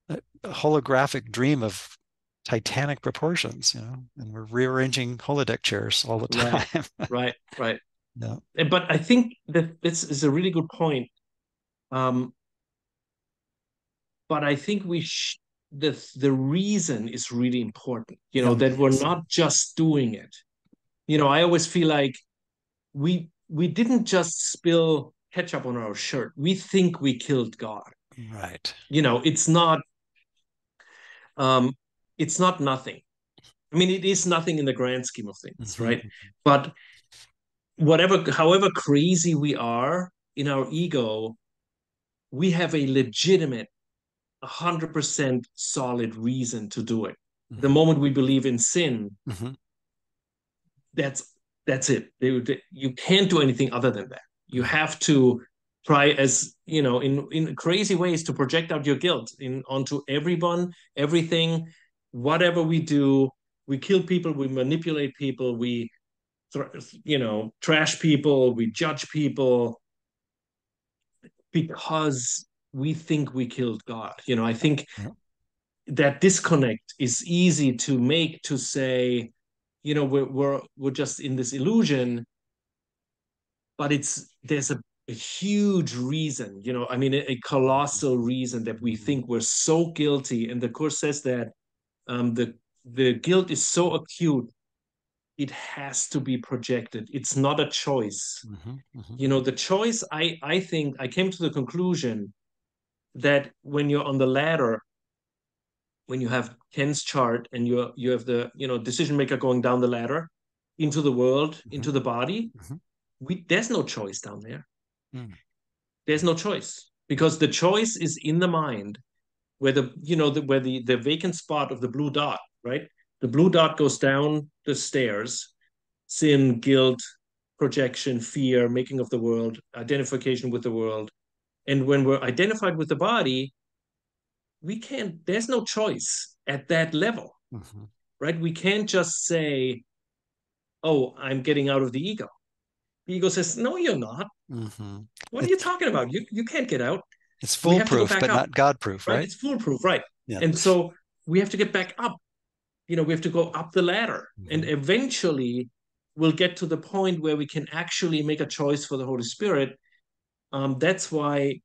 a, a holographic dream of titanic proportions, you know, and we're rearranging holodeck chairs all the time. Right, right, right. Yeah. But I think that this is a really good point. Um, but I think we sh- the the reason is really important. You know yeah. that we're not just doing it. You know, I always feel like we we didn't just spill ketchup on our shirt. We think we killed God. Right. You know, it's not um it's not nothing. I mean, it is nothing in the grand scheme of things, mm-hmm. right? But whatever however crazy we are in our ego, we have a legitimate 100% solid reason to do it. Mm-hmm. The moment we believe in sin, mm-hmm. that's that's it. They, they, you can't do anything other than that you have to try as you know in in crazy ways to project out your guilt in onto everyone everything whatever we do we kill people we manipulate people we you know trash people we judge people because we think we killed god you know i think yeah. that disconnect is easy to make to say you know we're, we're we're just in this illusion but it's there's a, a huge reason, you know, I mean, a, a, colossal reason that we mm-hmm. think we're so guilty. And the course says that um, the the guilt is so acute, it has to be projected. It's not a choice. Mm-hmm, mm-hmm. You know, the choice. I I think I came to the conclusion that when you're on the ladder, when you have Ken's chart and you you have the you know decision maker going down the ladder into the world, mm-hmm. into the body, mm-hmm. we there's no choice down there. Mm. There's no choice because the choice is in the mind where the you know the, where the the vacant spot of the blue dot right? The blue dot goes down the stairs sin guilt projection fear making of the world identification with the world. And when we're identified with the body we can't there's no choice at that level mm-hmm. right? We can't just say oh i'm getting out of the ego. The ego says no you're not. Mm-hmm. what are you talking about? You you can't get out it's foolproof but up. not god proof right? right it's foolproof right yeah. and so we have to get back up you know we have to go up the ladder mm-hmm. and eventually we'll get to the point where we can actually make a choice for the holy spirit um, that's why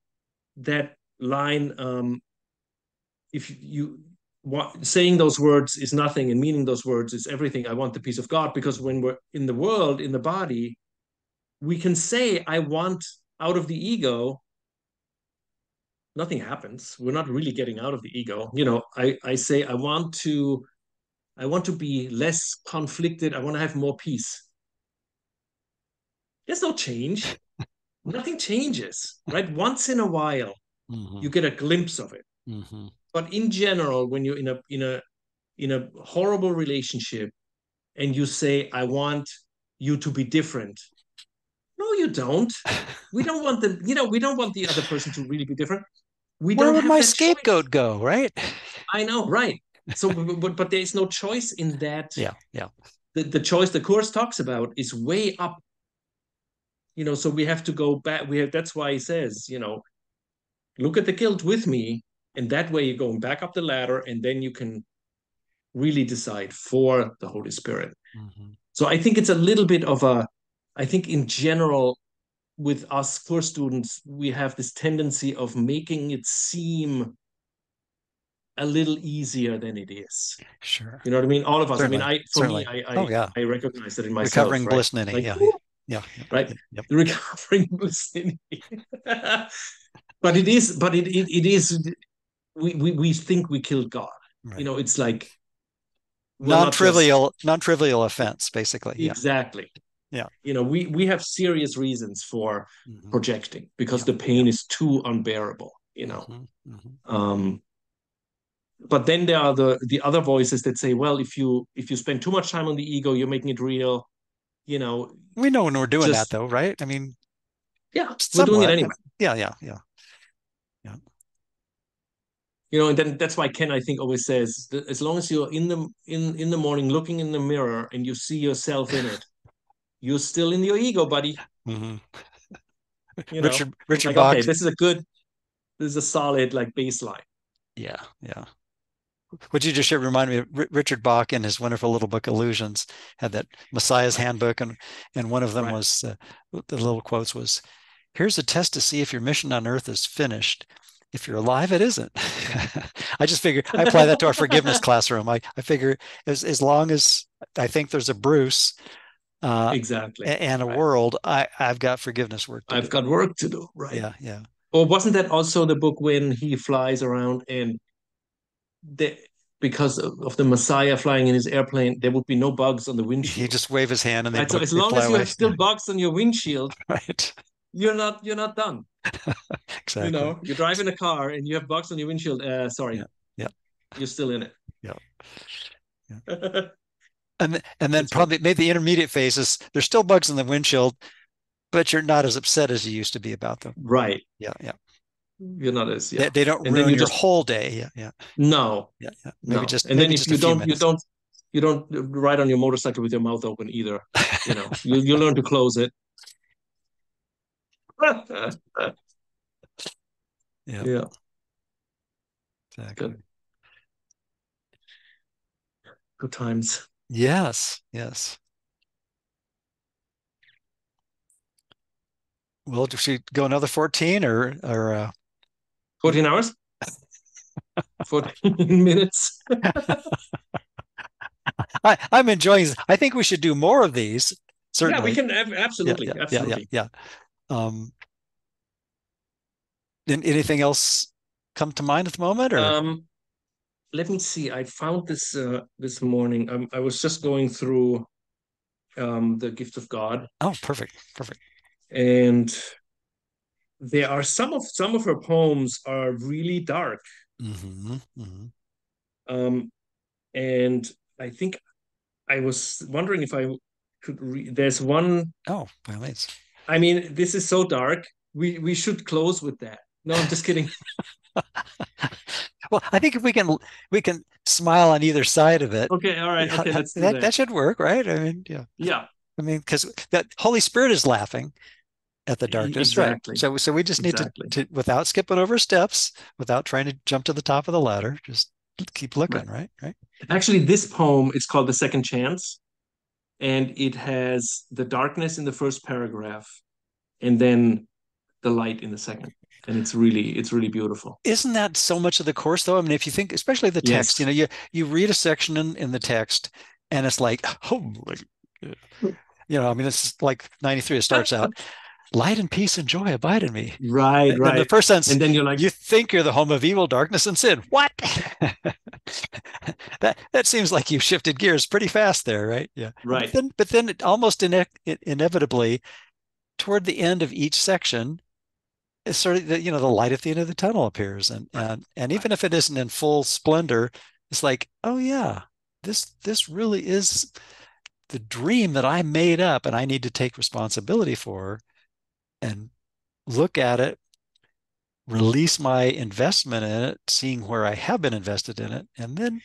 that line um, if you what, saying those words is nothing and meaning those words is everything i want the peace of god because when we're in the world in the body we can say i want out of the ego nothing happens. We're not really getting out of the ego. You know i i say i want to i want to be less conflicted. I want to have more peace. There's no change. Nothing changes right? Once in a while mm-hmm. you get a glimpse of it. Mm-hmm. but in general when you're in a in a in a horrible relationship and you say i want you to be different no you don't. We don't want the you know we don't want the other person to really be different we where would my scapegoat choice. go right? I know right. So but, but there is no choice in that yeah yeah. the, the choice the course talks about is way up. You know so we have to go back we have that's why he says you know look at the guilt with me and that way you're going back up the ladder and then you can really decide for the holy spirit. Mm-hmm. so i think it's a little bit of a i think in general with us for students we have this tendency of making it seem a little easier than it is. Sure. You know what I mean? All of us. Certainly. I mean, I for Certainly. me, I I, oh, yeah. I recognize that in myself. Recovering right? bliss Like, yeah. Yeah. Right. Yep. Recovering bliss but it is, but it, it, it is, we, we, we think we killed God. Right. You know, it's like non-trivial, just... non-trivial offense, basically. Exactly. Yeah. Yeah you know, we, we have serious reasons for mm-hmm. projecting because yeah. the pain yeah. is too unbearable, you know? Mm-hmm. Mm-hmm. Um, but then there are the the other voices that say well if you if you spend too much time on the ego you're making it real you know we know when we're doing just, that though right i mean yeah somewhat. we're doing it anyway yeah yeah yeah yeah you know and then that's why ken i think always says that as long as you're in the in in the morning looking in the mirror and you see yourself in it you're still in your ego buddy mm-hmm. you know? richard richard like, okay this is a good this is a solid like baseline yeah yeah what you just reminded me of R- Richard Bach in his wonderful little book Illusions had that Messiah's Handbook, and and one of them right. was uh, the little quotes was, "Here's a test to see if your mission on Earth is finished. If you're alive, it isn't." I just figure I apply that to our forgiveness classroom. I I figure as as long as I think there's a Bruce. Uh, exactly. And a right. world, I I've got forgiveness work. I've do. got work to do. Right. Yeah. Yeah. Or wasn't that also the book when he flies around and the, because of the Messiah flying in his airplane, there would be no bugs on the windshield. He just wave his hand and they. Right, so as long as you have still bugs on your windshield, right, you're not you're not done. exactly. You know, you're driving a car and you have bugs on your windshield. Uh, sorry. Yeah. yeah. You're still in it. Yeah. yeah. And and then probably maybe the intermediate phases. There's still bugs in the windshield, but you're not as upset as you used to be about them. Right. Yeah. Yeah you're not as yeah. They, they don't and ruin you your just, whole day. Yeah, yeah. No. Yeah, yeah. Maybe no. just and then if you don't you don't you don't ride on your motorcycle with your mouth open either. You know, you you learn to close it. yeah. Yeah. Exactly. Good. Good times. Yes. Yes. Well, should we go another 14 or or uh... 14 hours? 14 minutes. I, I'm enjoying this. I think we should do more of these. Certainly. Yeah, we can absolutely. Yeah, yeah, absolutely. Yeah, yeah, yeah. Um, anything else come to mind at the moment? Or um, let me see. I found this uh, this morning. Um, I was just going through um, the gift of God. Oh, perfect, perfect. And there are some of some of her poems are really dark. Mm-hmm, mm-hmm. Um, and I think I was wondering if I could read. There's one. Oh, by means. I mean, this is so dark. We we should close with that. No, I'm just kidding. well, I think if we can we can smile on either side of it. Okay, all right. Okay, that, that, that should work, right? I mean, yeah. Yeah. I mean, because that Holy Spirit is laughing at the darkness, exactly. right? So, so we just need exactly. to, to, without skipping over steps, without trying to jump to the top of the ladder, just keep looking, right? Right. right? Actually, this poem is called "The Second Chance," and it has the darkness in the first paragraph, and then the light in the second and it's really it's really beautiful. Isn't that so much of the course though? I mean if you think especially the text yes. you know you you read a section in, in the text and it's like oh you know i mean it's like 93 it starts out light and peace and joy abide in me. Right and, right the first sense and then you're like you think you're the home of evil darkness and sin. What? That that seems like you've shifted gears pretty fast there right? Yeah. Right. but then, but then it almost ine- inevitably toward the end of each section it's sort of the, you know the light at the end of the tunnel appears and and and even if it isn't in full splendor it's like oh yeah this this really is the dream that i made up and i need to take responsibility for and look at it release my investment in it seeing where i have been invested in it and then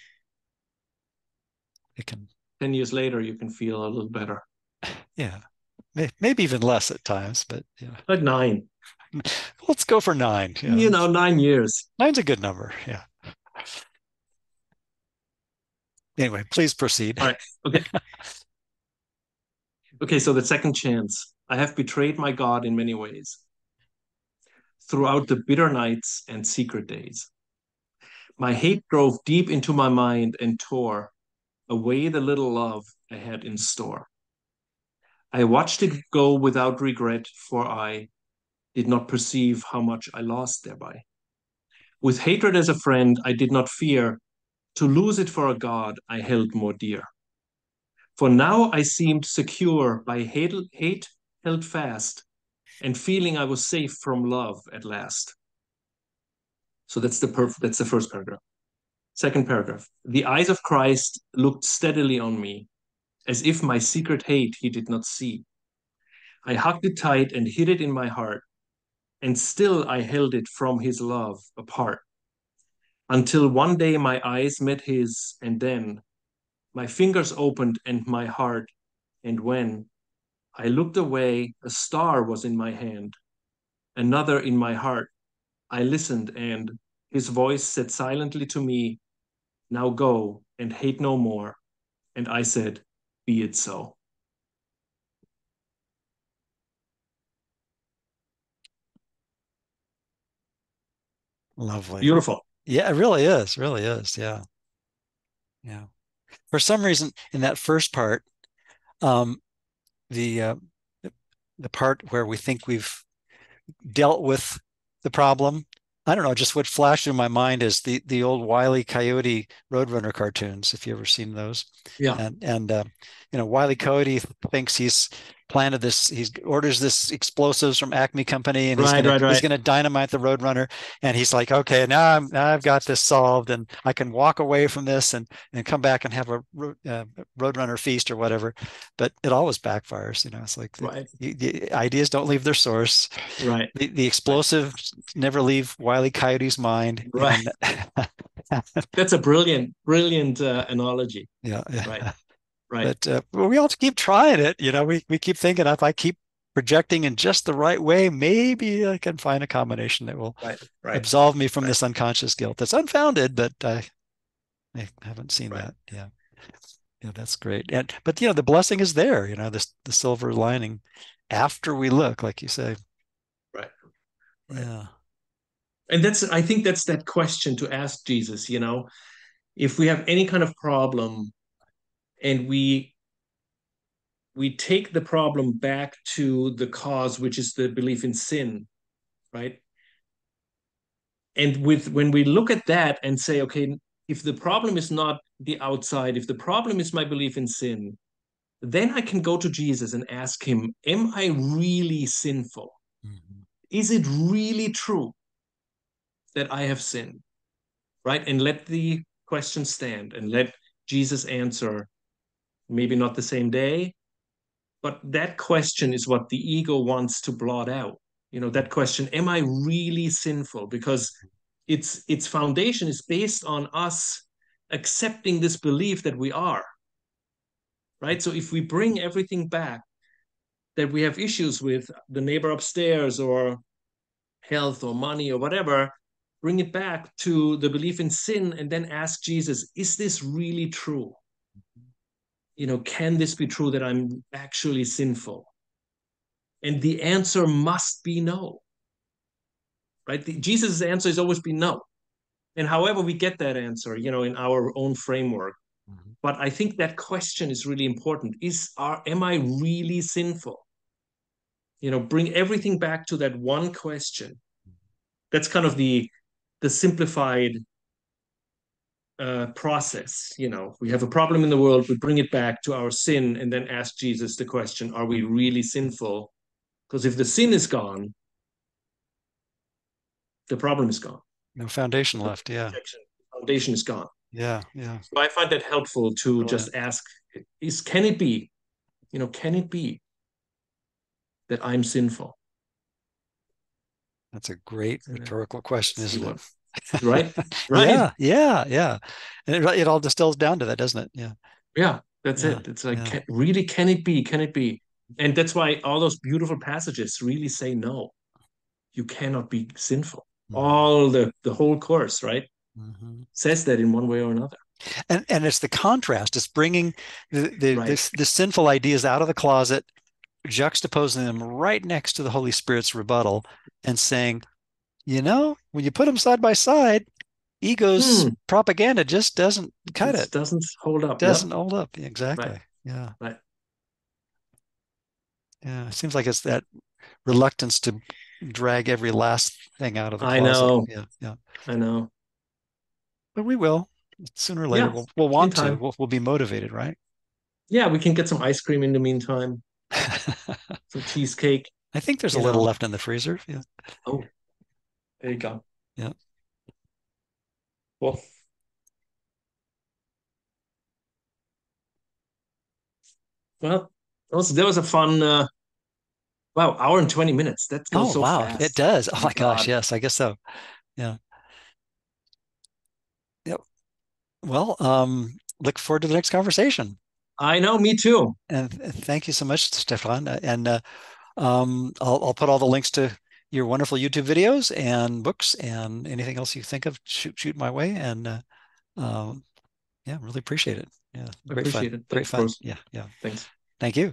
it can 10 years later you can feel a little better. Yeah. Maybe even less at times but yeah like nine Let's go for nine. Yeah. You know, nine years. Nine's a good number. Yeah. Anyway, please proceed. All right. Okay. okay, so the second chance. I have betrayed my God in many ways throughout the bitter nights and secret days. My hate drove deep into my mind and tore away the little love I had in store. I watched it go without regret, for I did not perceive how much I lost thereby. With hatred as a friend, I did not fear to lose it for a God I held more dear. For now I seemed secure by hate, hate held fast and feeling I was safe from love at last. So that's the perf- that's the first paragraph. Second paragraph. The eyes of Christ looked steadily on me, as if my secret hate he did not see. I hugged it tight and hid it in my heart, and still I held it from his love apart. Until one day my eyes met his, and then my fingers opened and my heart, and when I looked away, a star was in my hand, another in my heart. I listened, and his voice said silently to me, Now go and hate no more. And I said, Be it so. Lovely. Beautiful. Yeah, it really is. Really is. Yeah. Yeah. For some reason, in that first part, um, the uh, the part where we think we've dealt with the problem, I don't know, just what flashed in my mind is the the old Wile E. Coyote Roadrunner cartoons. If you ever seen those, yeah, and and uh, you know Wile E. Coyote thinks he's planted this he orders this explosives from acme company and he's right, gonna, right, right. gonna dynamite the roadrunner. And he's like okay now, I'm, now i've got this solved and i can walk away from this and and come back and have a uh, roadrunner feast or whatever. But it always backfires you know it's like the, the, ideas don't leave their source. Right. The, the explosives never leave Wile E. coyote's mind right. and, that's a brilliant brilliant uh, analogy. Yeah, yeah. right Right. But uh, we all keep trying it. You know, we, we keep thinking if I keep projecting in just the right way, maybe I can find a combination that will right, right, absolve me from right. this unconscious guilt. That's unfounded, but I, I haven't seen that. Yeah. Yeah, that's great. And but you know, the blessing is there, you know, this the silver lining after we look, like you say. Right. Yeah. And that's I think that's that question to ask Jesus, you know, if we have any kind of problem and we we take the problem back to the cause which is the belief in sin right and with when we look at that and say, okay, if the problem is not the outside, if the problem is my belief in sin, then I can go to Jesus and ask him, Am I really sinful? Mm-hmm. Is it really true that I have sinned? Right? And let the question stand and let Jesus answer, maybe not the same day, but that question is what the ego wants to blot out. You know, that question, Am I really sinful? Because its its foundation is based on us accepting this belief that we are right? So if we bring everything back that we have issues with the neighbor upstairs or health or money or whatever, bring it back to the belief in sin and then ask Jesus, is this really true? You know, can this be true that I'm actually sinful? And the answer must be no. Right? The, Jesus' answer has always been no. And however we get that answer, you know, in our own framework, Mm-hmm. But I think that question is really important. Is are am I really sinful? You know, bring everything back to that one question. That's kind of the the simplified uh, process. You know, we have a problem in the world, we bring it back to our sin, and then ask Jesus the question: Are we really sinful? Because if the sin is gone, the problem is gone. No foundation left. Yeah, foundation is gone. Yeah, yeah. So I find that helpful to just ask: Is can it be? You know, can it be that I'm sinful? That's a great rhetorical question, isn't it? Right, right. Yeah, yeah, yeah. And it, it all distills down to that, doesn't it? Yeah. Yeah, that's yeah, it. It's like, yeah. can, really, can it be? Can it be? And that's why all those beautiful passages really say no. You cannot be sinful. Mm-hmm. All the the whole course, right? mm-hmm. says that in one way or another. And and it's the contrast. It's bringing the the, right. the, the sinful ideas out of the closet, juxtaposing them right next to the Holy Spirit's rebuttal, and saying, you know, when you put them side by side, ego's hmm. propaganda just doesn't cut it. Doesn't hold up. Doesn't yep. hold up. Exactly. Right. Yeah. Right. Yeah. It seems like it's that reluctance to drag every last thing out of the closet. I know. Yeah. Yeah. I know. But we will sooner or later. Yeah, we'll, we'll want to. We'll, we'll be motivated, right? Yeah, we can get some ice cream in the meantime. some cheesecake. I think there's a little know. left in the freezer. Yeah. Oh, there you go. Yeah. Well. Well, that was a fun uh, wow hour and 20 minutes that goes oh, so wow fast. it does oh, oh my gosh yes i guess so yeah Yep. Well, um, look forward to the next conversation. I know, me too. And thank you so much, Stefan. And uh, um, I'll, I'll put all the links to your wonderful YouTube videos and books and anything else you think of. Shoot, shoot my way. And uh, um, yeah, really appreciate it. Yeah, great appreciate fun. it. Great fun. Yeah, yeah. Thanks. Thank you.